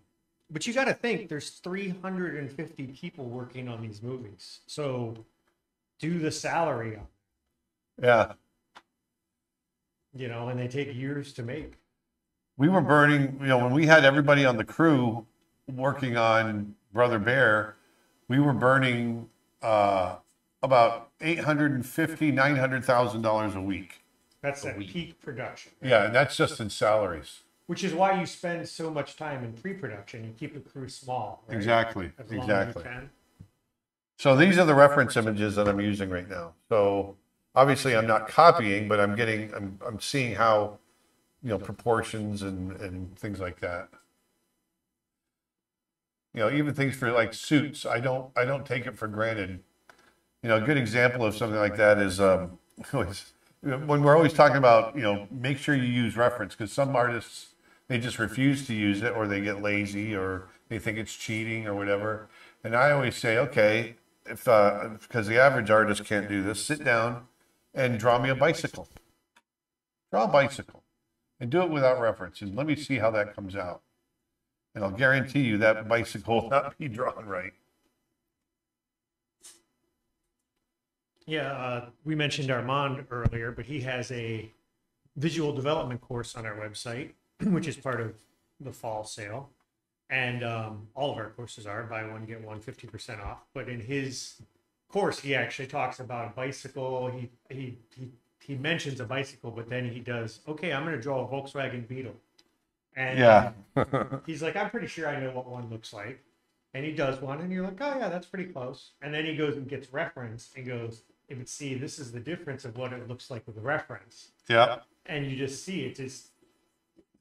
But you got to think there's 350 people working on these movies. So do the salary on, Yeah. You know, and they take years to make. we were burning, you know, when we had everybody on the crew working on Brother Bear, we were burning uh, about eight hundred and fifty, nine hundred thousand dollars a week. That's at peak production, Yeah, and that's just in salaries. which is why you spend so much time in pre-production. You keep the crew small. right? Exactly, As long exactly. As you can. So these are the reference images that I'm using right now. So obviously, I'm not copying, but I'm getting, I'm, I'm seeing how, you know, proportions and and things like that. You know, even things for like suits, I don't, I don't take it for granted. You know, a good example of something like that is um, when we're always talking about, you know, make sure you use reference because some artists they just refuse to use it or they get lazy or they think it's cheating or whatever. And I always say, okay, if uh, because the average artist can't do this, sit down and draw me a bicycle. Draw a bicycle and do it without reference and let me see how that comes out. And I'll guarantee you that bicycle will not be drawn right. Yeah, uh, we mentioned Armand earlier, but he has a visual development course on our website, which is part of the fall sale. And um, all of our courses are buy one, get one 50% off. But in his course, he actually talks about a bicycle. He, he, he, he mentions a bicycle, but then he does, okay, I'm going to draw a Volkswagen Beetle. And Yeah. he's like, I'm pretty sure I know what one looks like. And he does one, and you're like, oh, yeah, that's pretty close. And then he goes and gets reference and goes, you would see this is the difference of what it looks like with the reference. Yeah. And you just see it just,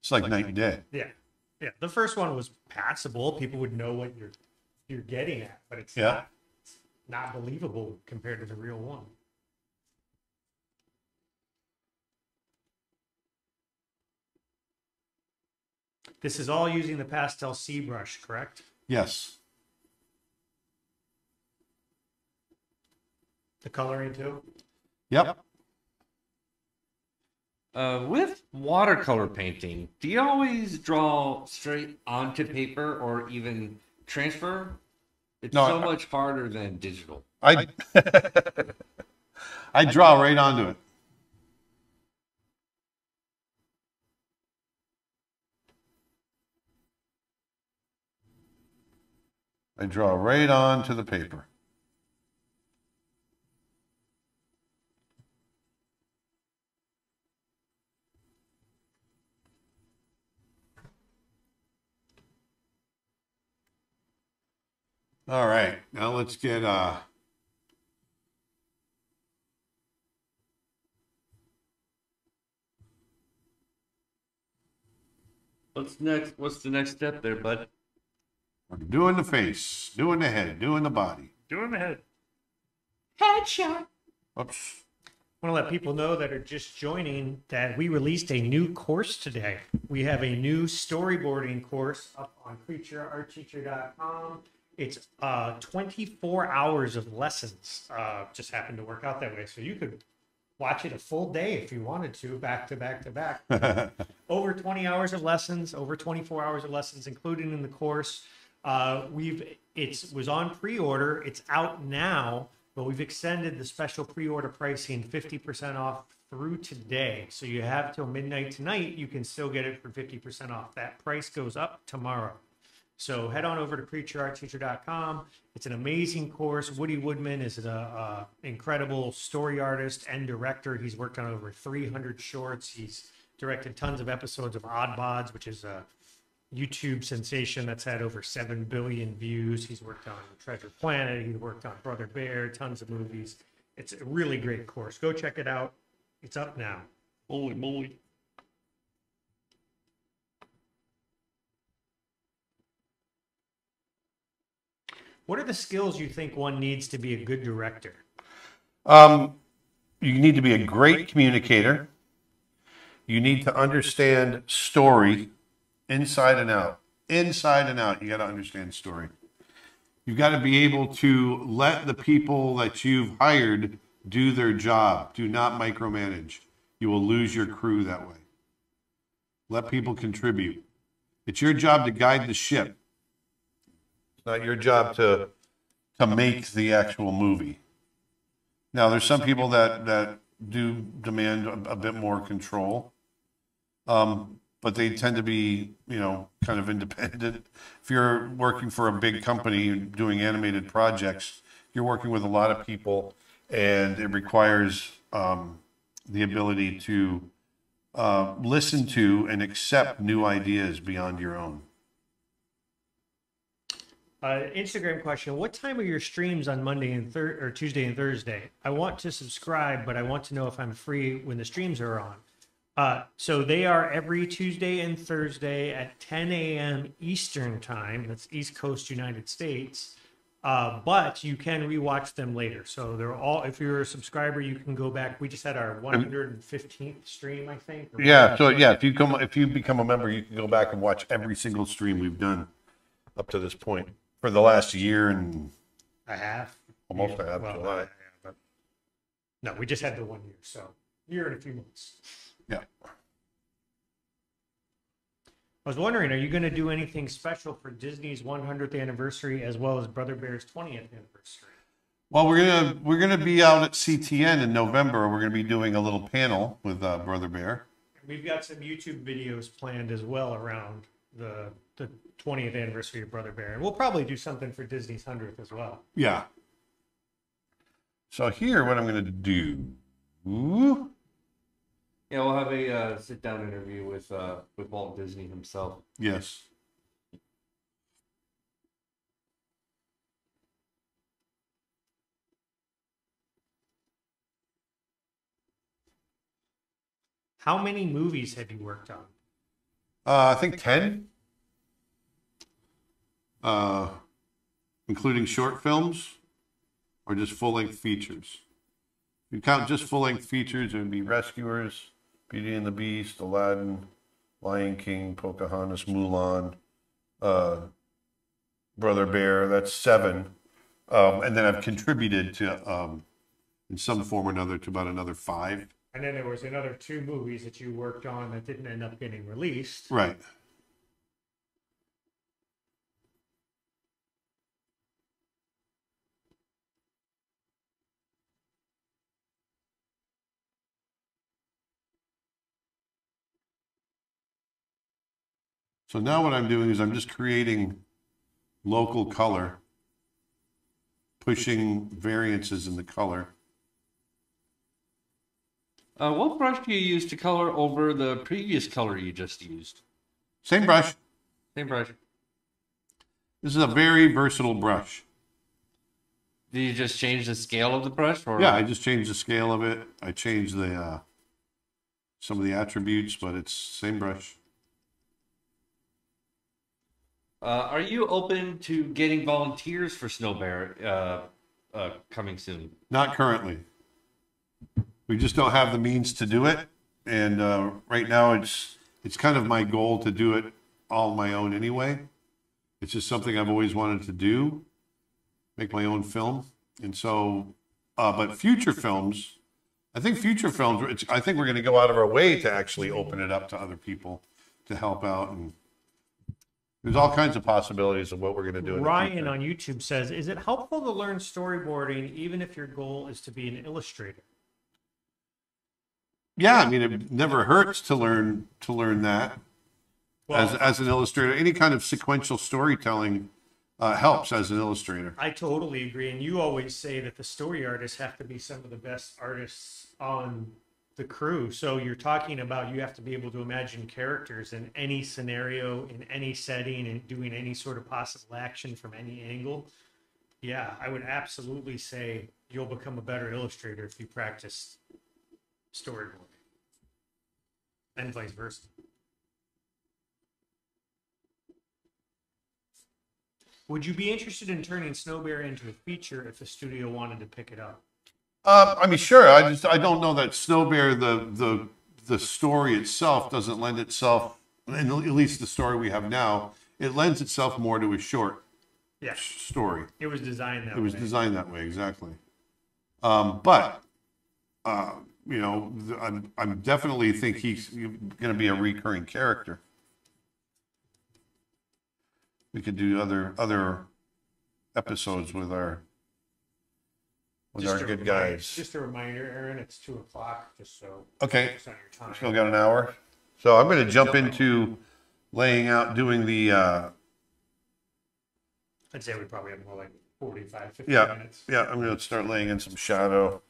It's like night and day. yeah. Yeah. The first one was passable. People would know what you're you're getting at, but it's Yeah. not not believable compared to the real one. This is all using the pastel C brush, correct? Yes. The coloring too? Yep. yep. Uh, with watercolor painting, do you always draw straight onto paper or even transfer it's No, so I- much harder than digital. I I draw right onto it. I draw right onto the paper. All right, now let's get uh What's next? What's the next step there, bud? We're doing the face, doing the head, doing the body. Doing the head. Headshot. Oops. I want to let people know that are just joining that we released a new course today. We have a new storyboarding course up on creatureartteacher.com. It's uh, 24 hours of lessons. Uh, just happened to work out that way. So you could watch it a full day if you wanted to, back to back to back. over 20 hours of lessons, over 24 hours of lessons included in the course. Uh, we've it's was on pre-order. It's out now, but we've extended the special pre-order pricing 50% off through today. So you have till midnight tonight. You can still get it for 50% off. That price goes up tomorrow. So head on over to creatureartteacher.com. It's an amazing course. Woody Woodman is an incredible story artist and director. He's worked on over 300 shorts. He's directed tons of episodes of Oddbods, which is a YouTube sensation that's had over 7 billion views. He's worked on Treasure Planet. He's worked on Brother Bear, tons of movies. It's a really great course. Go check it out. It's up now. Holy moly. What are the skills you think one needs to be a good director? Um, you need to be a great communicator. You need to understand story inside and out. Inside and out, you got to understand story. You've got to be able to let the people that you've hired do their job. Do not micromanage. You will lose your crew that way. Let people contribute. It's your job to guide the ship. Not your job to to make the actual movie. Now, there's some people that, that do demand a, a bit more control, um, but they tend to be, you know, kind of independent. If you're working for a big company doing animated projects, you're working with a lot of people, and it requires um, the ability to uh, listen to and accept new ideas beyond your own. Uh, Instagram question: What time are your streams on Monday and thir- or Tuesday and Thursday? I want to subscribe, but I want to know if I'm free when the streams are on. Uh, so they are every Tuesday and Thursday at 10 a.m. Eastern time. That's East Coast United States. Uh, but you can rewatch them later. So they're all. If you're a subscriber, you can go back. We just had our 115th stream, I think. Yeah, so yeah, if you come, if you become a member, you can go back and watch every single stream we've done up to this point for the last year and I have. almost a half Well, July. but- No, we just had the one year, so year and a few months. Yeah. I was wondering, are you going to do anything special for Disney's 100th anniversary as well as Brother Bear's 20th anniversary? Well, we're gonna we're gonna be out at CTN in November. We're gonna be doing a little panel with uh, Brother Bear. We've got some YouTube videos planned as well around the the 20th anniversary of Brother Bear, and we'll probably do something for Disney's 100th as well. Yeah. So here, what I'm gonna do. Ooh, Yeah, we'll have a uh, sit down interview with uh, with Walt Disney himself. yes. How many movies have you worked on? Uh, I think ten. Uh, including short films, or just full length features. If you count just full length features, it would be Rescuers, Beauty and the Beast, Aladdin, Lion King, Pocahontas, Mulan, uh, Brother Bear. That's seven. Um, and then I've contributed to, um, in some form or another, to about another five. And then there was another two movies that you worked on that didn't end up getting released. Right. So now what I'm doing is I'm just creating local color, pushing variances in the color. Uh, what brush do you use to color over the previous color you just used? Same brush. Same brush. This is a very versatile brush. Did you just change the scale of the brush? Or Yeah, I just changed the scale of it. I changed the uh, some of the attributes, but it's same brush. Uh, are you open to getting volunteers for Snow Bear uh, uh, coming soon? Not currently. We just don't have the means to do it, and uh, right now it's it's kind of my goal to do it all on my own anyway. It's just something I've always wanted to do, make my own film, and so. Uh, but future films, I think future films. I think we're going to go out of our way to actually open it up to other people to help out, and there's all kinds of possibilities of what we're going to do. in Ryan on YouTube says, "Is it helpful to learn storyboarding even if your goal is to be an illustrator?" Yeah, I mean, it never hurts to learn to learn that as as an illustrator. Any kind of sequential storytelling uh, helps as an illustrator. I totally agree. And you always say that the story artists have to be some of the best artists on the crew. So you're talking about you have to be able to imagine characters in any scenario, in any setting, and doing any sort of possible action from any angle. Yeah, I would absolutely say you'll become a better illustrator if you practice storyboarding, and vice versa. Would you be interested in turning Snow Bear into a feature if the studio wanted to pick it up? Uh, I mean, sure. I just I don't know that Snow Bear the the the story itself doesn't lend itself, and at least the story we have now, it lends itself more to a short Yeah, story. it was designed that It was way. designed that way, exactly. Um, but, uh, you know, I'm, I'm definitely think he's going to be a recurring character. We could do other, other episodes with our, with Just our a good reminder- guys. Just a reminder, Aaron, it's two o'clock, just so. Okay. focus on your time. Still got an hour. So I'm going to jump into laying out, doing the, uh, I'd say we probably have more like 45, 50 yeah, minutes. yeah, I'm going to start laying in some shadow.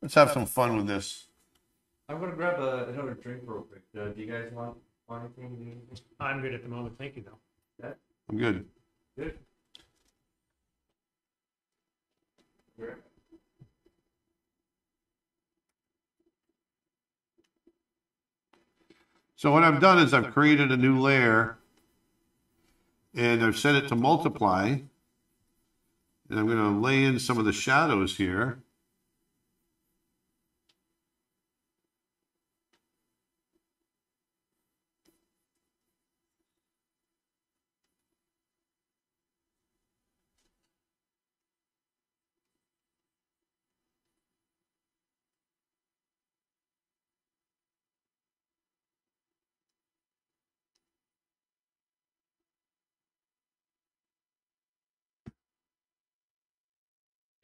Let's have some fun with this. I'm gonna grab a, another drink real quick. Uh, do you guys want, want anything? I'm good at the moment. Thank you, though. I'm good. Good. So what I've done is I've created a new layer and I've set it to multiply. And I'm going to lay in some of the shadows here.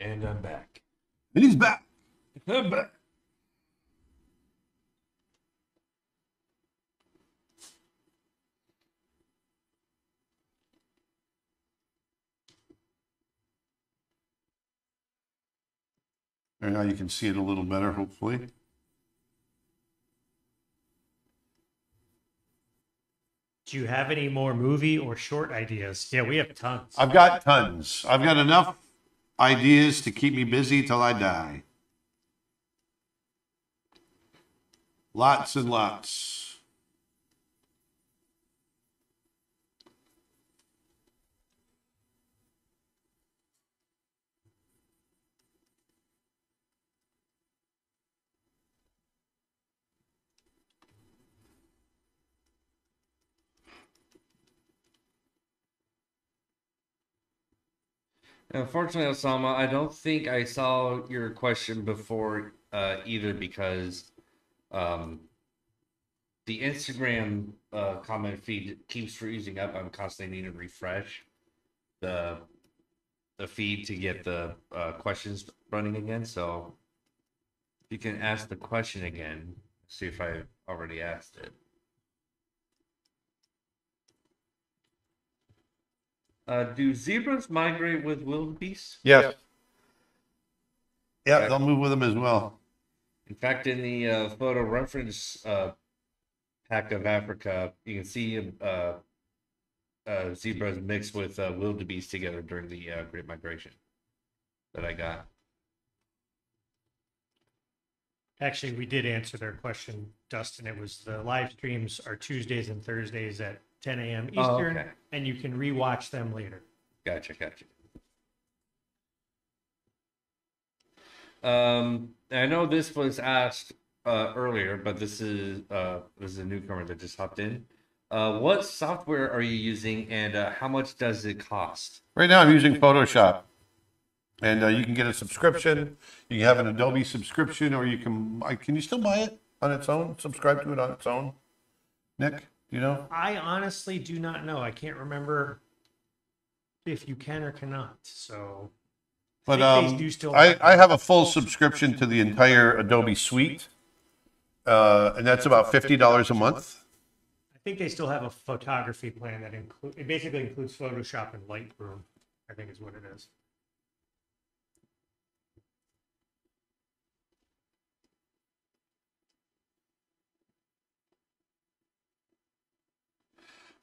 And I'm back. And he's back. I'm back. And now you can see it a little better, hopefully. Do you have any more movie or short ideas? Yeah, we have tons. I've got tons. I've got enough ideas to keep me busy till I die. Lots and lots. Unfortunately, Osama, I don't think I saw your question before uh, either because um, the Instagram uh, comment feed keeps freezing up. I'm constantly needing to refresh the the feed to get the uh, questions running again. So you can ask the question again. See if I already asked it. Uh, do zebras migrate with wildebeest? Yes. Yeah, they'll move with them as well. In fact, in the uh, photo reference uh, pack of Africa, you can see uh, uh, zebras mixed with uh, wildebeest together during the uh, Great Migration that I got. Actually, we did answer their question, Dustin. It was the live streams are Tuesdays and Thursdays at 10 a.m. Eastern, Oh, okay. and you can rewatch them later. Gotcha, gotcha. Um, I know this was asked uh, earlier, but this is uh, this is a newcomer that just hopped in. Uh, what software are you using, and uh, how much does it cost? Right now, I'm using Photoshop, and uh, you can get a subscription. You can have an Adobe subscription, or you can. Can you still buy it on its own? Subscribe to it on its own. Nick, do you know? I honestly do not know. I can't remember if you can or cannot. So, But um, do still I, have- I have a full subscription to the entire Adobe suite, uh, and that's about fifty dollars a month. I think they still have a photography plan that include it basically includes Photoshop and Lightroom. I think is what it is.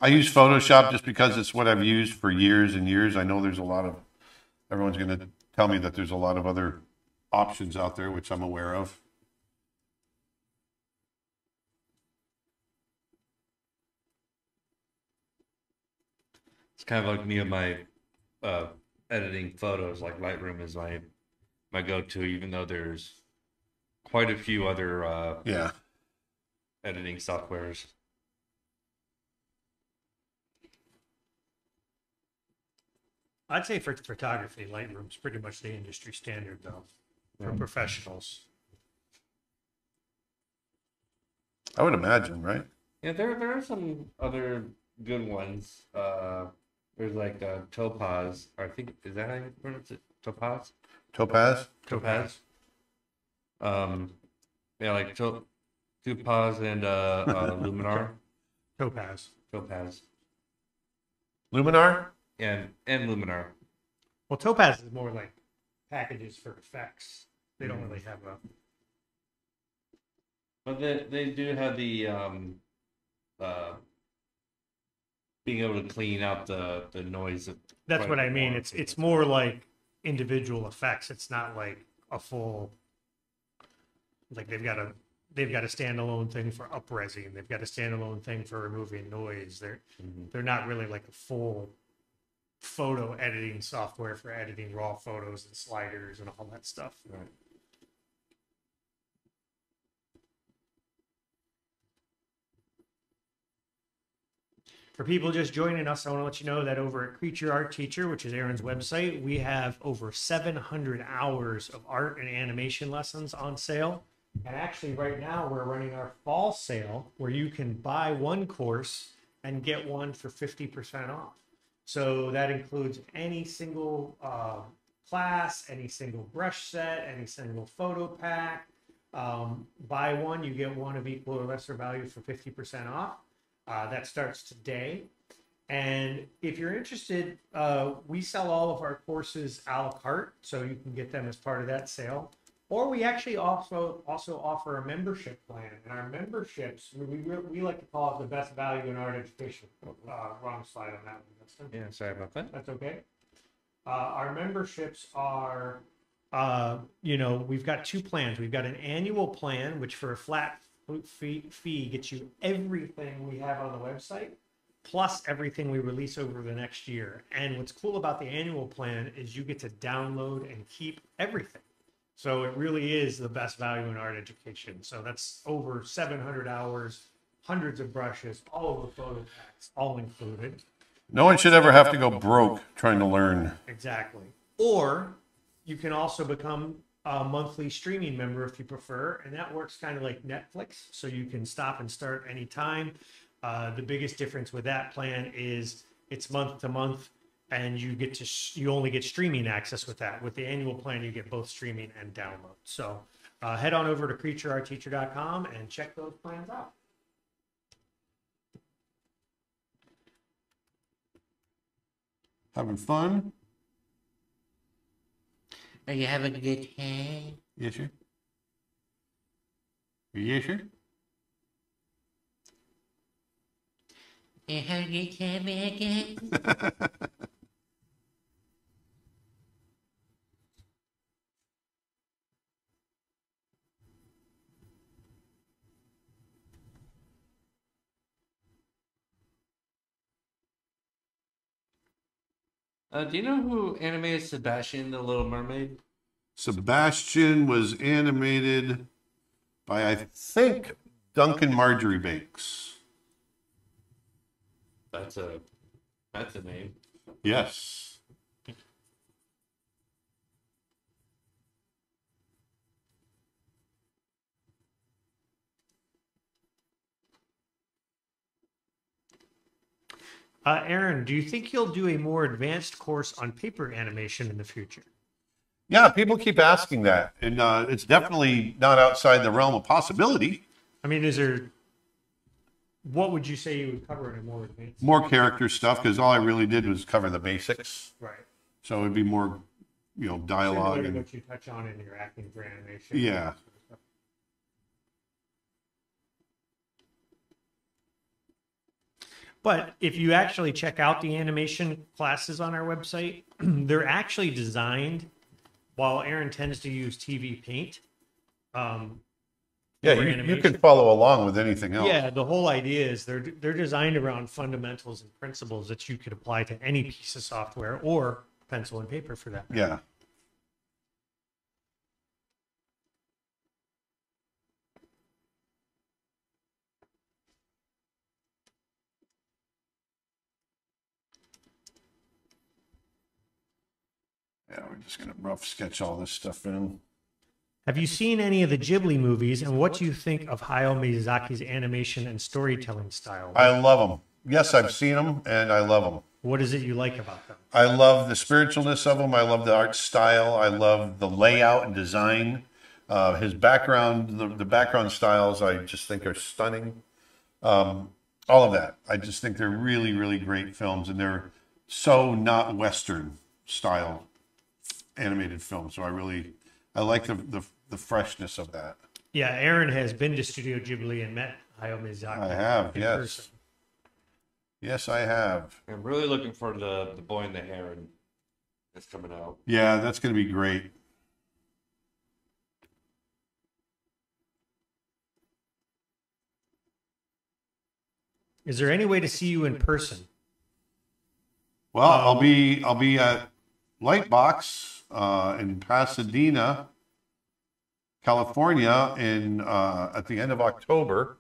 I use Photoshop just because it's what I've used for years and years. I know there's a lot of, everyone's going to tell me that there's a lot of other options out there, which I'm aware of. It's kind of like me and my uh, editing photos. Like Lightroom is my my go-to, even though there's quite a few other uh, Yeah. editing softwares. I'd say for photography, Lightroom's pretty much the industry standard though for professionals. I would imagine, right? Yeah, there there are some other good ones. Uh, there's like uh, Topaz. Or I think is that how you pronounce it? Topaz. Topaz? Topaz. Um, yeah, like to- Topaz and uh, uh, Luminar. Topaz. Topaz Luminar? And and Luminar. Well, Topaz is more like packages for effects. They don't really have a. But they they do have the um, uh, being able to clean out the the noise. Of That's what I mean. It's it's more like individual effects. It's not like a full. Like they've got a they've got a standalone thing for upresing. They've got a standalone thing for removing noise. They're Mhm. they're not really like a full photo editing software for editing raw photos and sliders and all that stuff. Right. For people just joining us, I want to let you know that over at Creature Art Teacher, which is Aaron's website, we have over 700 hours of art and animation lessons on sale. And actually, right now, we're running our fall sale where you can buy one course and get one for 50% off. So that includes any single uh, class, any single brush set, any single photo pack. Um, buy one, you get one of equal or lesser value for 50% off. Uh, that starts today. And if you're interested, uh, we sell all of our courses a la carte, so you can get them as part of that sale. Or we actually also also offer a membership plan, and our memberships we, we, we like to call it the best value in art education. Uh, wrong slide on that one. Yeah, sorry about that. That's okay. Uh, our memberships are, uh, you know, we've got two plans. We've got an annual plan, which for a flat fee, fee gets you everything we have on the website, plus everything we release over the next year. And what's cool about the annual plan is you get to download and keep everything. So it really is the best value in art education. So that's over 700 hours, hundreds of brushes, all of the photo packs, all included. No one should ever have to go broke trying to learn. Exactly. or you can also become a monthly streaming member if you prefer, and that works kind of like Netflix. So you can stop and start anytime. Uh, the biggest difference with that plan is it's month to month, and you get to sh- you only get streaming access with that. With the annual plan, you get both streaming and download. So uh, head on over to creatureartteacher.com and check those plans out. Having fun? Are you having a good time? Yes, sir. Yes, sir. Are you having a good time, Uh, do you know who animated Sebastian the Little Mermaid? Sebastian was animated by, I think, Duncan Marjoribanks. That's a that's a name. Yes. Uh, Aaron, do you think you'll do a more advanced course on paper animation in the future? Yeah, people keep asking that, and uh, it's definitely not outside the realm of possibility. I mean, is there? What would you say you would cover in a more advanced? More character stuff, because all I really did was cover the basics. Right. So it'd be more, you know, dialogue Similar and what you touch on in your acting for animation. Yeah. But if you actually check out the animation classes on our website, they're actually designed. While Aaron tends to use TVPaint, um, yeah, you, you can follow along with anything else. yeah, the whole idea is they're they're designed around fundamentals and principles that you could apply to any piece of software or pencil and paper for that. Yeah. Yeah, we're just gonna rough sketch all this stuff in. Have you seen any of the Ghibli movies, and what do you think of Hayao Miyazaki's animation and storytelling style? I love them. Yes, I've seen them, and I love them. What is it you like about them? I love the spiritualness of them. I love the art style. I love the layout and design. Uh, his background, the, the background styles, I just think are stunning. Um, all of that. I just think they're really, really great films, and they're so not Western style animated film. So I really, I like the the, the freshness of that. Yeah, Aaron has been to Studio Ghibli and met Hayao Miyazaki. I have, in yes. person. Yes, I have. I'm really looking for the the Boy and the Heron that's coming out. Yeah, that's going to be great. Is there any way to see you in person? Well, I'll um, be I'll be at Lightbox uh, in Pasadena, California, in uh, at the end of October,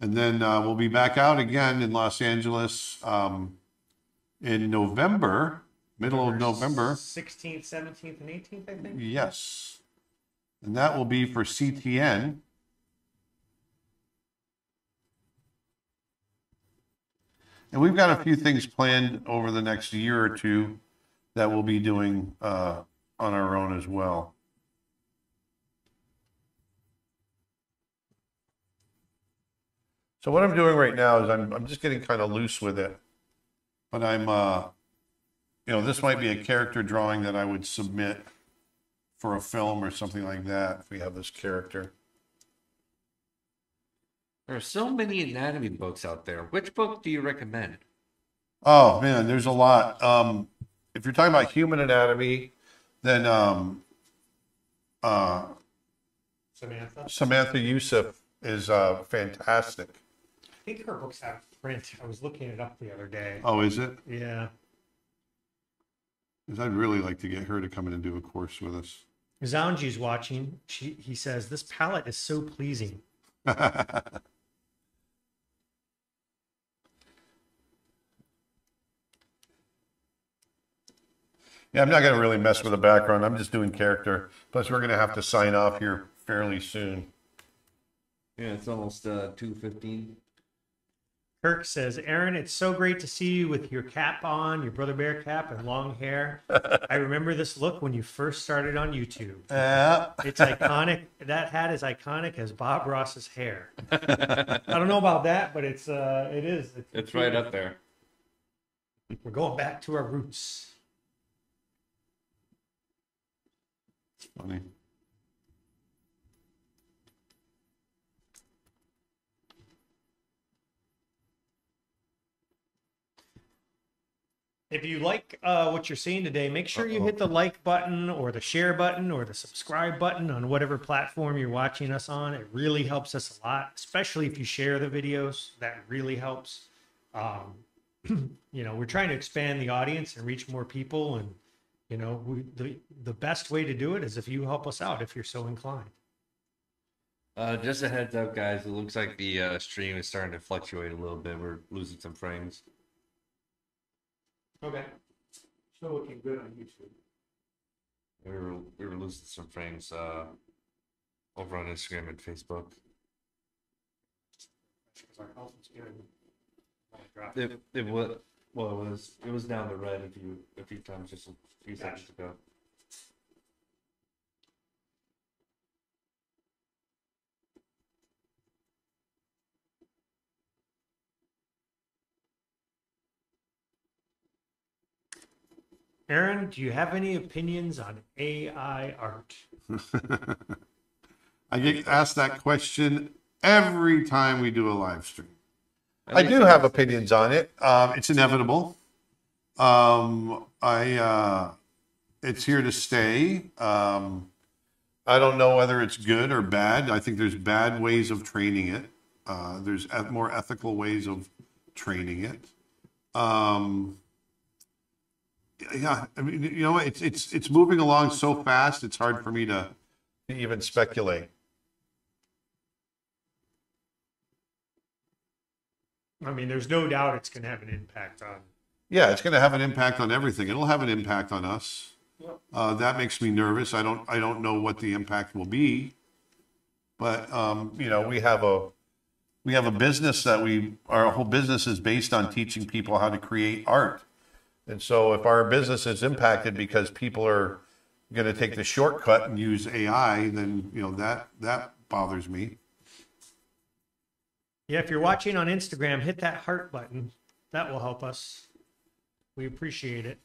and then uh, we'll be back out again in Los Angeles um, in November, middle of November. 16th, 17th, and 18th, I think. Yes, and that will be for CTN. And we've got a few things planned over the next year or two that we'll be doing uh, on our own as well. So what I'm doing right now is I'm I'm just getting kind of loose with it, but I'm uh, you know this might be a character drawing that I would submit for a film or something like that if we have this character. There are so many anatomy books out there. Which book do you recommend? Oh man, there's a lot. Um, if you're talking about human anatomy, then um, uh, Samantha. Samantha Youssef is uh, fantastic. I think her books have print. I was looking it up the other day. Oh, is it? Yeah. 'Cause I'd really like to get her to come in and do a course with us. Zanji's watching. She, he says, This palette is so pleasing. Yeah, I'm not gonna really mess with the background. I'm just doing character. Plus, we're gonna have to sign off here fairly soon. Yeah, it's almost uh, two fifteen. Kirk says, Aaron, it's so great to see you with your cap on, your Brother Bear cap, and long hair. I remember this look when you first started on YouTube. Yeah. It's iconic. That hat is iconic as Bob Ross's hair. I don't know about that, but it's uh, it is. It's right up there. We're going back to our roots. Funny. If you like uh, what you're seeing today, make sure you hit the like button or the share button or the subscribe button on whatever platform you're watching us on. It really helps us a lot, especially if you share the videos. That really helps. Um, you know, we're trying to expand the audience and reach more people, and you know, we, the the best way to do it is if you help us out, if you're so inclined. Uh, just a heads up, guys. It looks like the uh, stream is starting to fluctuate a little bit. We're losing some frames. Okay. Still looking good on YouTube. We were we were losing some frames uh, over on Instagram and Facebook. Because our health is good. Drop. It it was well, it was it was down the red a few a few times just a few Gotcha. seconds ago. Aaron, do you have any opinions on AI art? I get asked that question every time we do a live stream. At I do have opinions on it. Um, it's inevitable. Um, I uh, it's here to stay. Um, I don't know whether it's good or bad. I think there's bad ways of training it. Uh, there's more ethical ways of training it. Um, yeah, I mean, you know, it's it's it's moving along so fast. It's hard for me to even speculate. I mean, there's no doubt it's going to have an impact on. Yeah, it's going to have an impact on everything. It'll have an impact on us. Uh, that makes me nervous. I don't, I don't know what the impact will be, but um, you know, we have a, we have a business that we, our whole business is based on teaching people how to create art, and so if our business is impacted because people are going to take the shortcut and use AI, then you know that that bothers me. Yeah, if you're watching on Instagram, hit that heart button. That will help us. We appreciate it.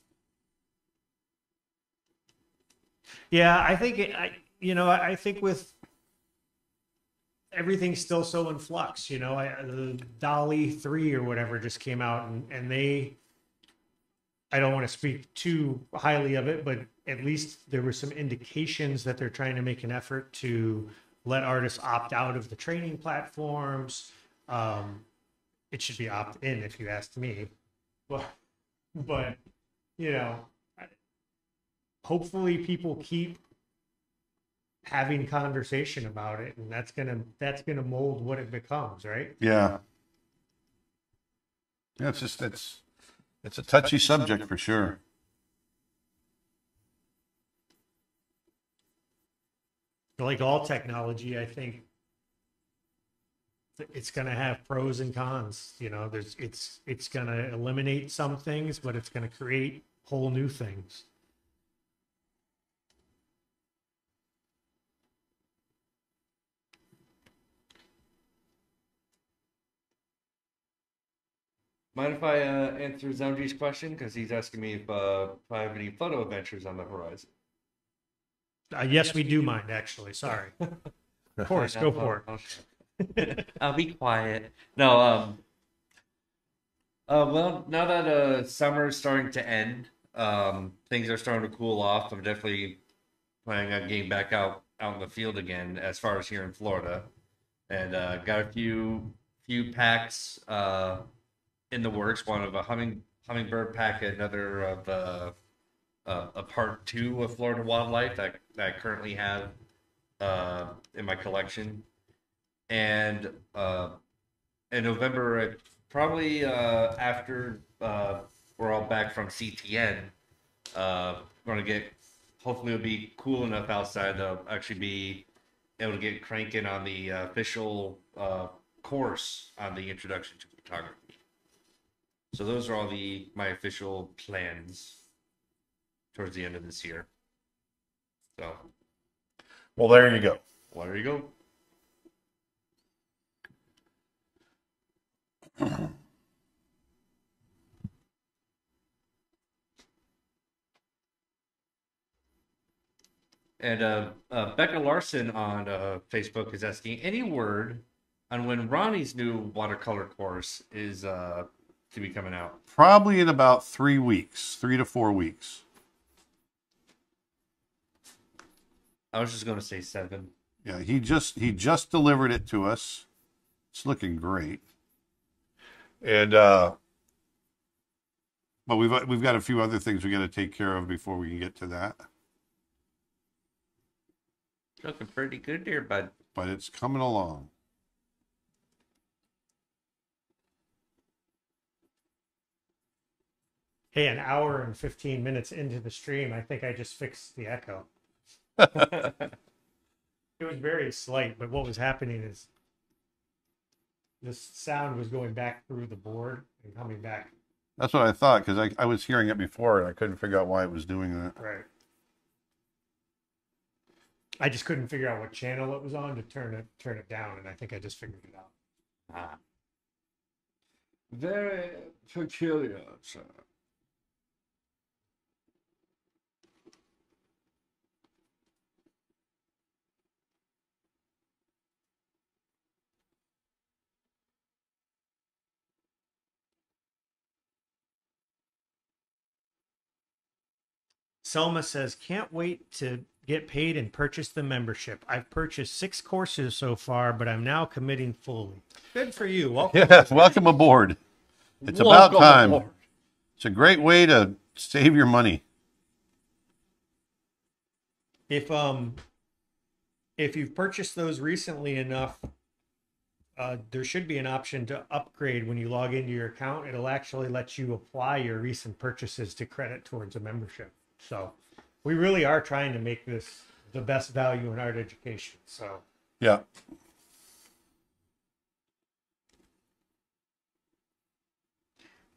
Yeah, I think I, you know, I think with everything's still so in flux. You know, I, the DALL-E three or whatever just came out, and and they. I don't want to speak too highly of it, but at least there were some indications that they're trying to make an effort to let artists opt out of the training platforms. Um, it should be opt in, if you asked me. But, but you know, hopefully people keep having conversation about it, and that's gonna that's gonna mold what it becomes, right? Yeah. Yeah, it's just it's it's a touchy subject for sure. Like all technology, I think it's going to have pros and cons. You know, there's it's it's going to eliminate some things, but it's going to create whole new things. Mind if I uh, answer Zemji's question? Because he's asking me if, uh, if I have any photo adventures on the horizon. Uh, yes, we do mind. Actually, sorry. Of course, go for it. I'll be quiet. No, um, uh, well, now that uh, summer is starting to end, um, things are starting to cool off. I'm definitely planning on getting back out out in the field again, as far as here in Florida, and uh, got a few few packs uh, in the works. One of a humming hummingbird pack, another of uh, uh, a part two of Florida wildlife that, that I currently have uh, in my collection. And uh, in November, probably uh, after uh, we're all back from CTN, Uh, we're gonna get. Hopefully, it'll be cool enough outside. They'll actually be able to get cranking on the uh, official uh, course on the introduction to photography. So those are all the my official plans towards the end of this year. So, Well, there you go. well, there you go. And uh, uh, Becca Larson on uh, Facebook is asking any word on when Ronnie's new watercolor course is uh, to be coming out. Probably in about three weeks, three to four weeks. I was just going to say seven. Yeah, he just he just delivered it to us. It's looking great. And uh but we've we've got a few other things we got to take care of before we can get to that. Looking pretty good there, bud. But it's coming along. Hey, an hour and 15 minutes into the stream, I think I just fixed the echo. It was very slight, but what was happening is this sound was going back through the board and coming back. That's what I thought because I, I was hearing it before and I couldn't figure out why it was doing that. Right. I just couldn't figure out what channel it was on to turn it turn it down, and I think I just figured it out. Ah. Very peculiar, sir. Selma says, "Can't wait to get paid and purchase the membership. I've purchased six courses so far, but I'm now committing fully. Good for you. Welcome. Yeah, welcome aboard. It's about time. aboard. It's a great way to save your money. If um, if you've purchased those recently enough, uh, there should be an option to upgrade when you log into your account. It'll actually let you apply your recent purchases to credit towards a membership. So, we really are trying to make this the best value in art education. So, Yeah.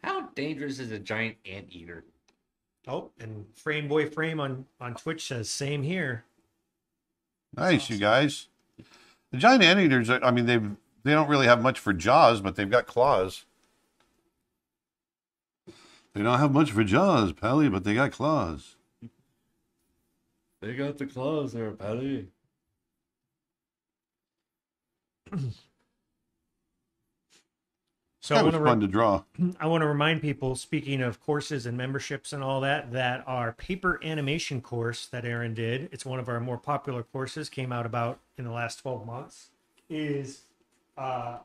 How dangerous is a giant anteater? oh, and Frame Boy Frame on on Twitch says same here. Nice, you guys. The giant anteaters, are- I mean, they've they don't really have much for jaws, but they've got claws. They don't have much for jaws, Pally, but they got claws. They got the claws there, Patty. So I that was want to fun to draw. I want to remind people, speaking of courses and memberships and all that, that our paper animation course that Aaron did, it's one of our more popular courses, came out about in the last 12 months, is uh,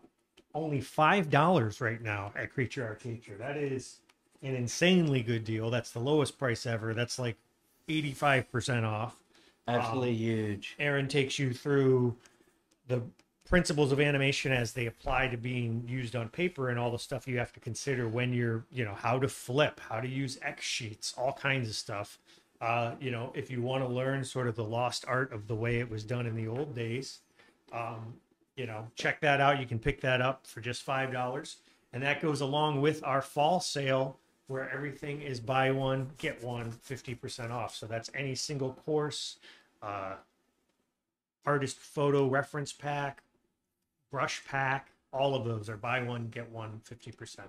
only $5 right now at Creature Art Teacher. That is an insanely good deal. That's the lowest price ever. That's like 85% off. Absolutely huge. Aaron takes you through the principles of animation as they apply to being used on paper and all the stuff you have to consider when you're, you know, how to flip, how to use X sheets, all kinds of stuff. Uh, you know, if you want to learn sort of the lost art of the way it was done in the old days, um, you know, check that out. You can pick that up for just five dollars, and that goes along with our fall sale where everything is buy one get one 50% off. So that's any single course, uh, artist photo reference pack, brush pack. All of those are buy one get one 50% off.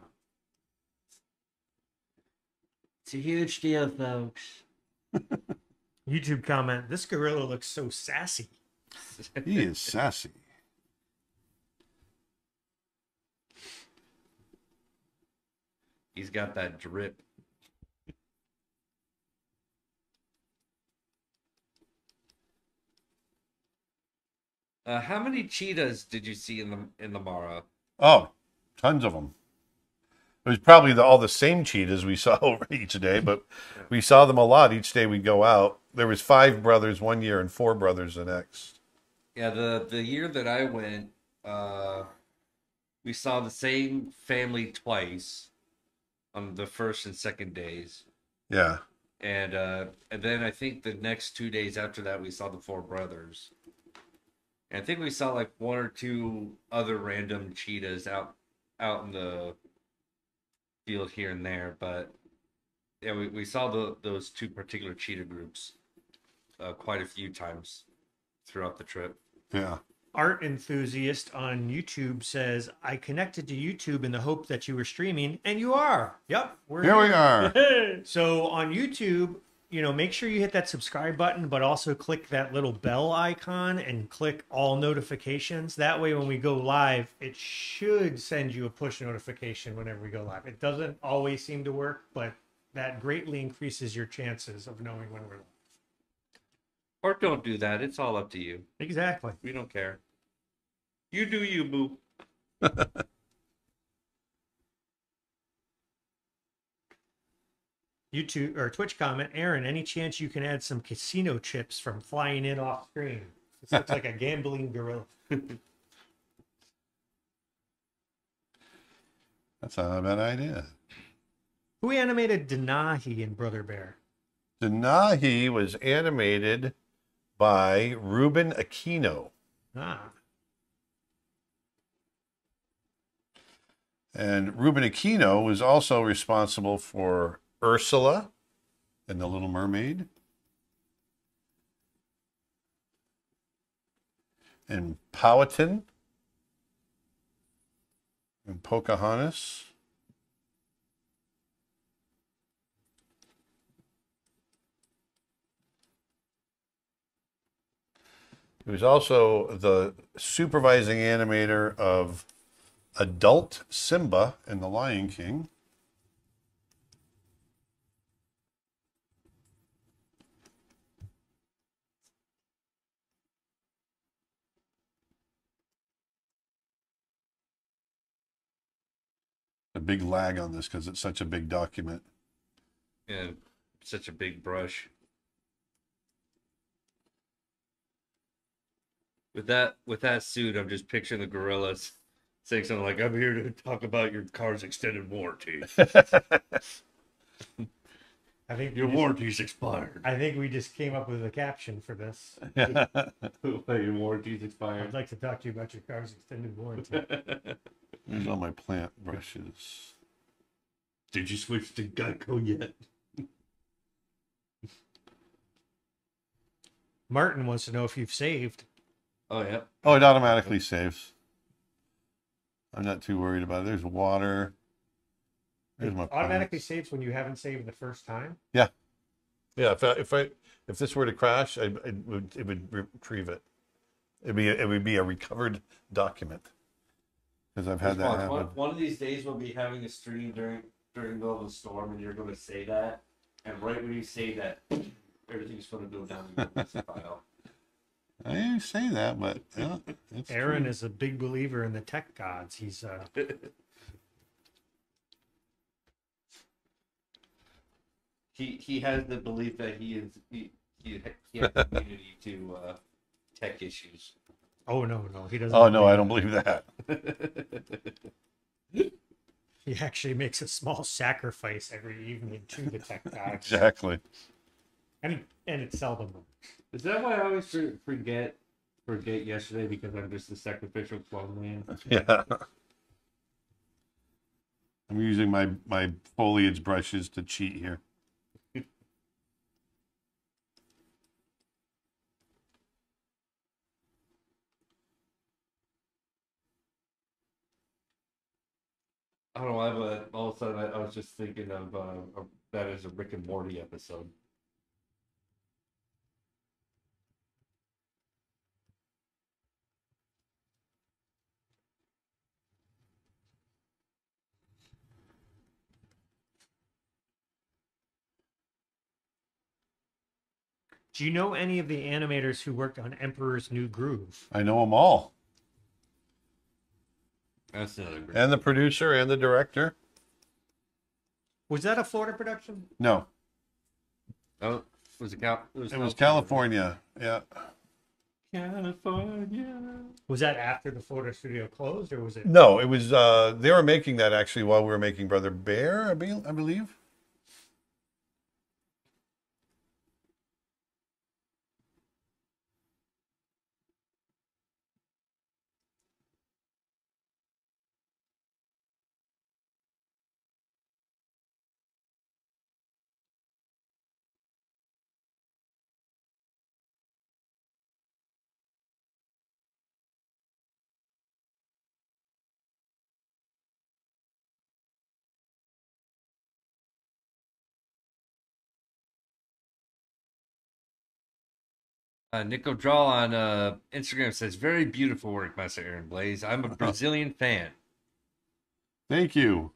It's a huge deal, folks. YouTube comment: This gorilla looks so sassy. He is sassy. He's got that drip. Uh, how many cheetahs did you see in the in the Mara? Oh, tons of them. It was probably the, all the same cheetahs we saw over each day, but we saw them a lot each day we'd go out. There was five brothers one year and four brothers the next. Yeah, the the year that I went, uh, we saw the same family twice on the first and second days. Yeah. and uh, and then I think the next two days after that we saw the Four Brothers. And I think we saw like one or two other random cheetahs out out in the field here and there, but yeah, we, we saw the those two particular cheetah groups uh, quite a few times throughout the trip. Yeah. Art enthusiast on YouTube says, "I connected to YouTube in the hope that you were streaming, and you are. Yep, we're Here we are. So on YouTube, you know, make sure you hit that subscribe button, but also click that little bell icon and click all notifications. That way, when we go live, it should send you a push notification whenever we go live. It doesn't always seem to work, but that greatly increases your chances of knowing when we're live. Or don't do that. It's all up to you. Exactly. We don't care. You do you, boo. YouTube or Twitch comment, Aaron, any chance you can add some casino chips from flying in off screen? This looks like a gambling gorilla. That's not a bad idea. Who animated Denahi in Brother Bear? Denahi was animated by Ruben Aquino. Ah, And Ruben Aquino was also responsible for Ursula and the Little Mermaid. And Powhatan. And Pocahontas. He was also the supervising animator of adult Simba in The Lion King. A big lag on this because it's such a big document. Yeah, such a big brush. With that with that suit, I'm just picturing the gorillas saying something like, "I'm here to talk about your car's extended warranty. I think Your we just- warranty's expired. I think we just came up with a caption for this. your warranty's expired. I'd like to talk to you about your car's extended warranty. There's all my plant brushes. Did you switch to Geico yet? Martin wants to know if you've saved. Oh yeah. Oh, it automatically saves. I'm not too worried about it. There's water. There's It my automatically plants. saves when you haven't saved the first time. Yeah, yeah. if I, if I if this were to crash, I it would it would retrieve it. It'd be a, it would be a recovered document because I've had that One, happen. one, one of these days we'll be having a stream during during the middle of the storm, and you're going to say that, and right when you say that, everything's going to go down in the file. I didn't say that, but yeah, it's Aaron true. is a big believer in the tech gods. He's uh, he he has the belief that he is he he, he has immunity to uh, tech issues. oh no no he doesn't. Oh no, I don't believe that. He actually makes a small sacrifice every evening to the tech gods, Exactly. and he, and it's seldom. Is that why I always forget forget yesterday because I'm just a sacrificial clone man? Yeah. I'm using my my foliage brushes to cheat here. I don't know why, but all of a sudden I, I was just thinking of uh, of that as a Rick and Morty episode. Do you know any of the animators who worked on Emperor's New Groove? I know them all, That's another great. and the producer and the director. Was that a Florida production? No, Oh, was it Cal? it was California. Yeah, California. Was that after the Florida studio closed, or was it? no, it was. uh They were making that actually while we were making Brother Bear, I, be, I believe. Uh, Nico Draw on uh, Instagram says, "Very beautiful work, Master Aaron Blaise. I'm a Brazilian fan." Thank you.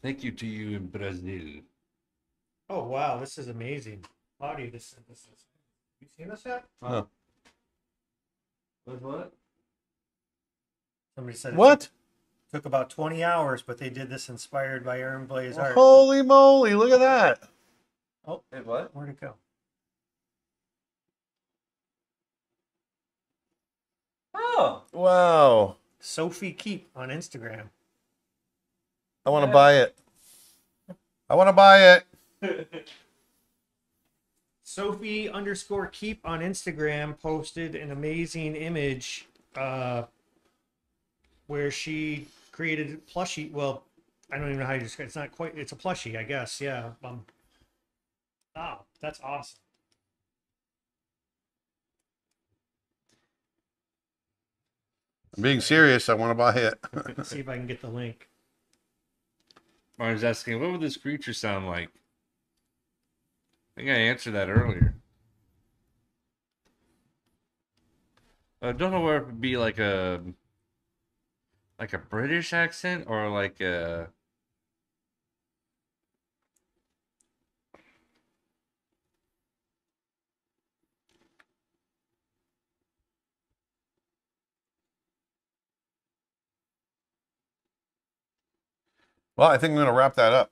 Thank you to you in Brazil. Oh wow, this is amazing. Claudia just sent this. You seen this yet? No. What? What? Somebody said it What? Took about 20 hours, but they did this inspired by Aaron Blaise art. Holy moly! Look at that. Wait, what? Where'd it go? Oh, Wow. Sophie Keep on Instagram. I want to buy it. I want to buy it. Sophie underscore keep on Instagram posted an amazing image uh, where she created plushie. Well, I don't even know how you describe. It. It's not quite. It's a plushie, I guess. Yeah. Um, oh, that's awesome. I'm being serious. I want to buy it. Let's see if I can get the link. Martin's asking, "What would this creature sound like?" I think I answered that earlier. I don't know where it would be like a like a British accent or like a well, I think I'm going to wrap that up.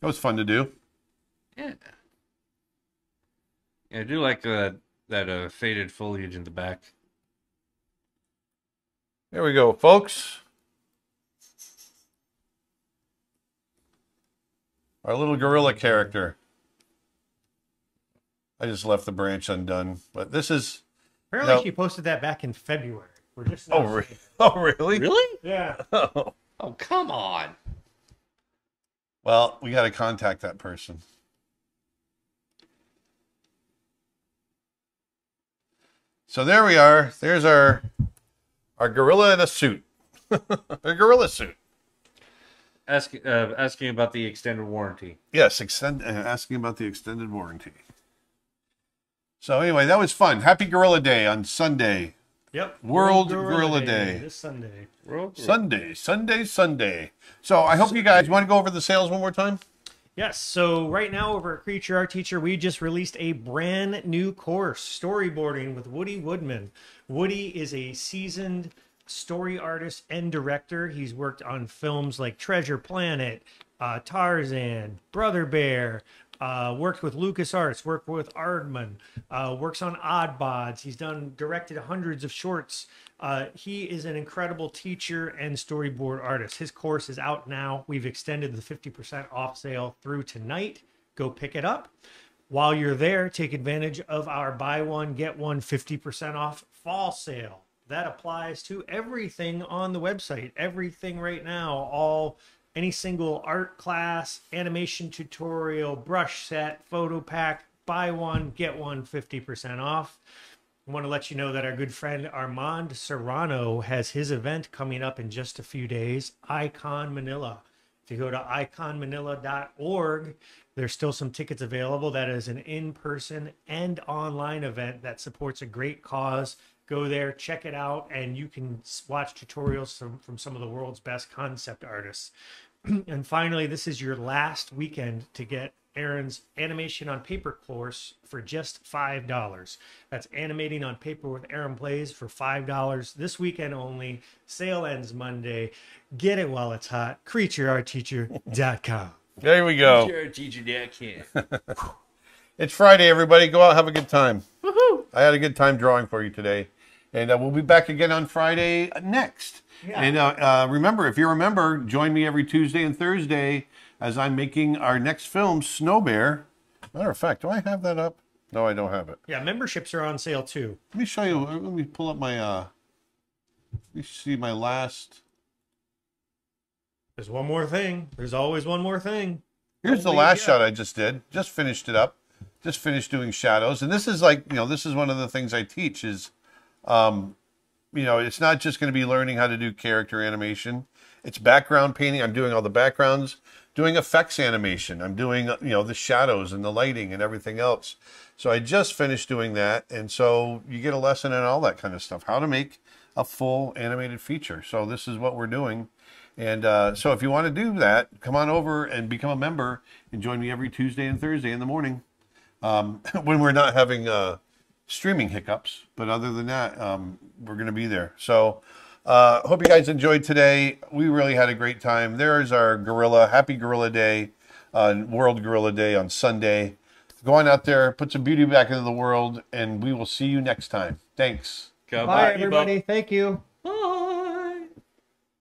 That was fun to do. yeah. Yeah, I do like that that uh, faded foliage in the back. There we go, folks. Our little gorilla character. I just left the branch undone, but this is. Apparently, No. she posted that back in February. We're just Oh, now re- oh really? Really? yeah. Oh, come on. well, we got to contact that person. So there we are. There's our our gorilla in a suit, a gorilla suit. Ask, uh, asking about the extended warranty. Yes, extend, uh, asking about the extended warranty. So anyway, that was fun. Happy Gorilla Day on Sunday. Yep. World Gorilla Day. This Sunday. World Sunday, Sunday, Sunday. So I hope you guys want to go over the sales one more time. Yes. So right now over at Creature Art Teacher, we just released a brand new course, storyboarding with Woody Woodman. Woody is a seasoned story artist and director. He's worked on films like Treasure Planet, uh, Tarzan, Brother Bear. Uh, worked with LucasArts, worked with Aardman, uh, works on Oddbods. He's done directed hundreds of shorts. Uh, he is an incredible teacher and storyboard artist. His course is out now. We've extended the 50% off sale through tonight. Go pick it up. While you're there, take advantage of our buy one, get one 50% off fall sale. That applies to everything on the website. Everything right now, all any single art class, animation tutorial, brush set, photo pack, buy one, get one 50% off. I want to let you know that our good friend Armand Serrano has his event coming up in just a few days, Icon Manila. If you go to iconmanila.org, there's still some tickets available. That is an in person and online event that supports a great cause. Go there, check it out, and you can watch tutorials from, from some of the world's best concept artists. and finally, this is your last weekend to get Aaron's animation on paper course for just five dollars. That's animating on paper with Aaron Blaise for five dollars this weekend only. Sale ends Monday. Get it while it's hot. CreatureArtTeacher.com. There we go. Sure, teacher that kid. It's Friday, everybody. Go out, have a good time. I had a good time drawing for you today. And uh, we'll be back again on Friday next. Yeah. And uh, uh, remember, if you remember, join me every Tuesday and Thursday as I'm making our next film, Snow Bear. Matter of fact, do I have that up? No, I don't have it. Yeah, memberships are on sale too. Let me show you. Let me pull up my. uh Let me see my last. There's one more thing. There's always one more thing. Here's the last shot I just did. Just finished it up. Just finished doing shadows, and this is like you know this is one of the things I teach is, um, you know, it's not just going to be learning how to do character animation. It's background painting. I'm doing all the backgrounds, doing effects animation. I'm doing you know the shadows and the lighting and everything else. So I just finished doing that, and so you get a lesson in all that kind of stuff. How to make a full animated feature. So this is what we're doing. And uh, so if you want to do that, come on over and become a member and join me every Tuesday and Thursday in the morning um, when we're not having uh, streaming hiccups. But other than that, um, we're going to be there. So uh, hope you guys enjoyed today. We really had a great time. There's our Gorilla, Happy Gorilla Day, uh, World Gorilla Day on Sunday. Go on out there, put some beauty back into the world, and we will see you next time. Thanks. Goodbye, Bye, everybody. Thank you.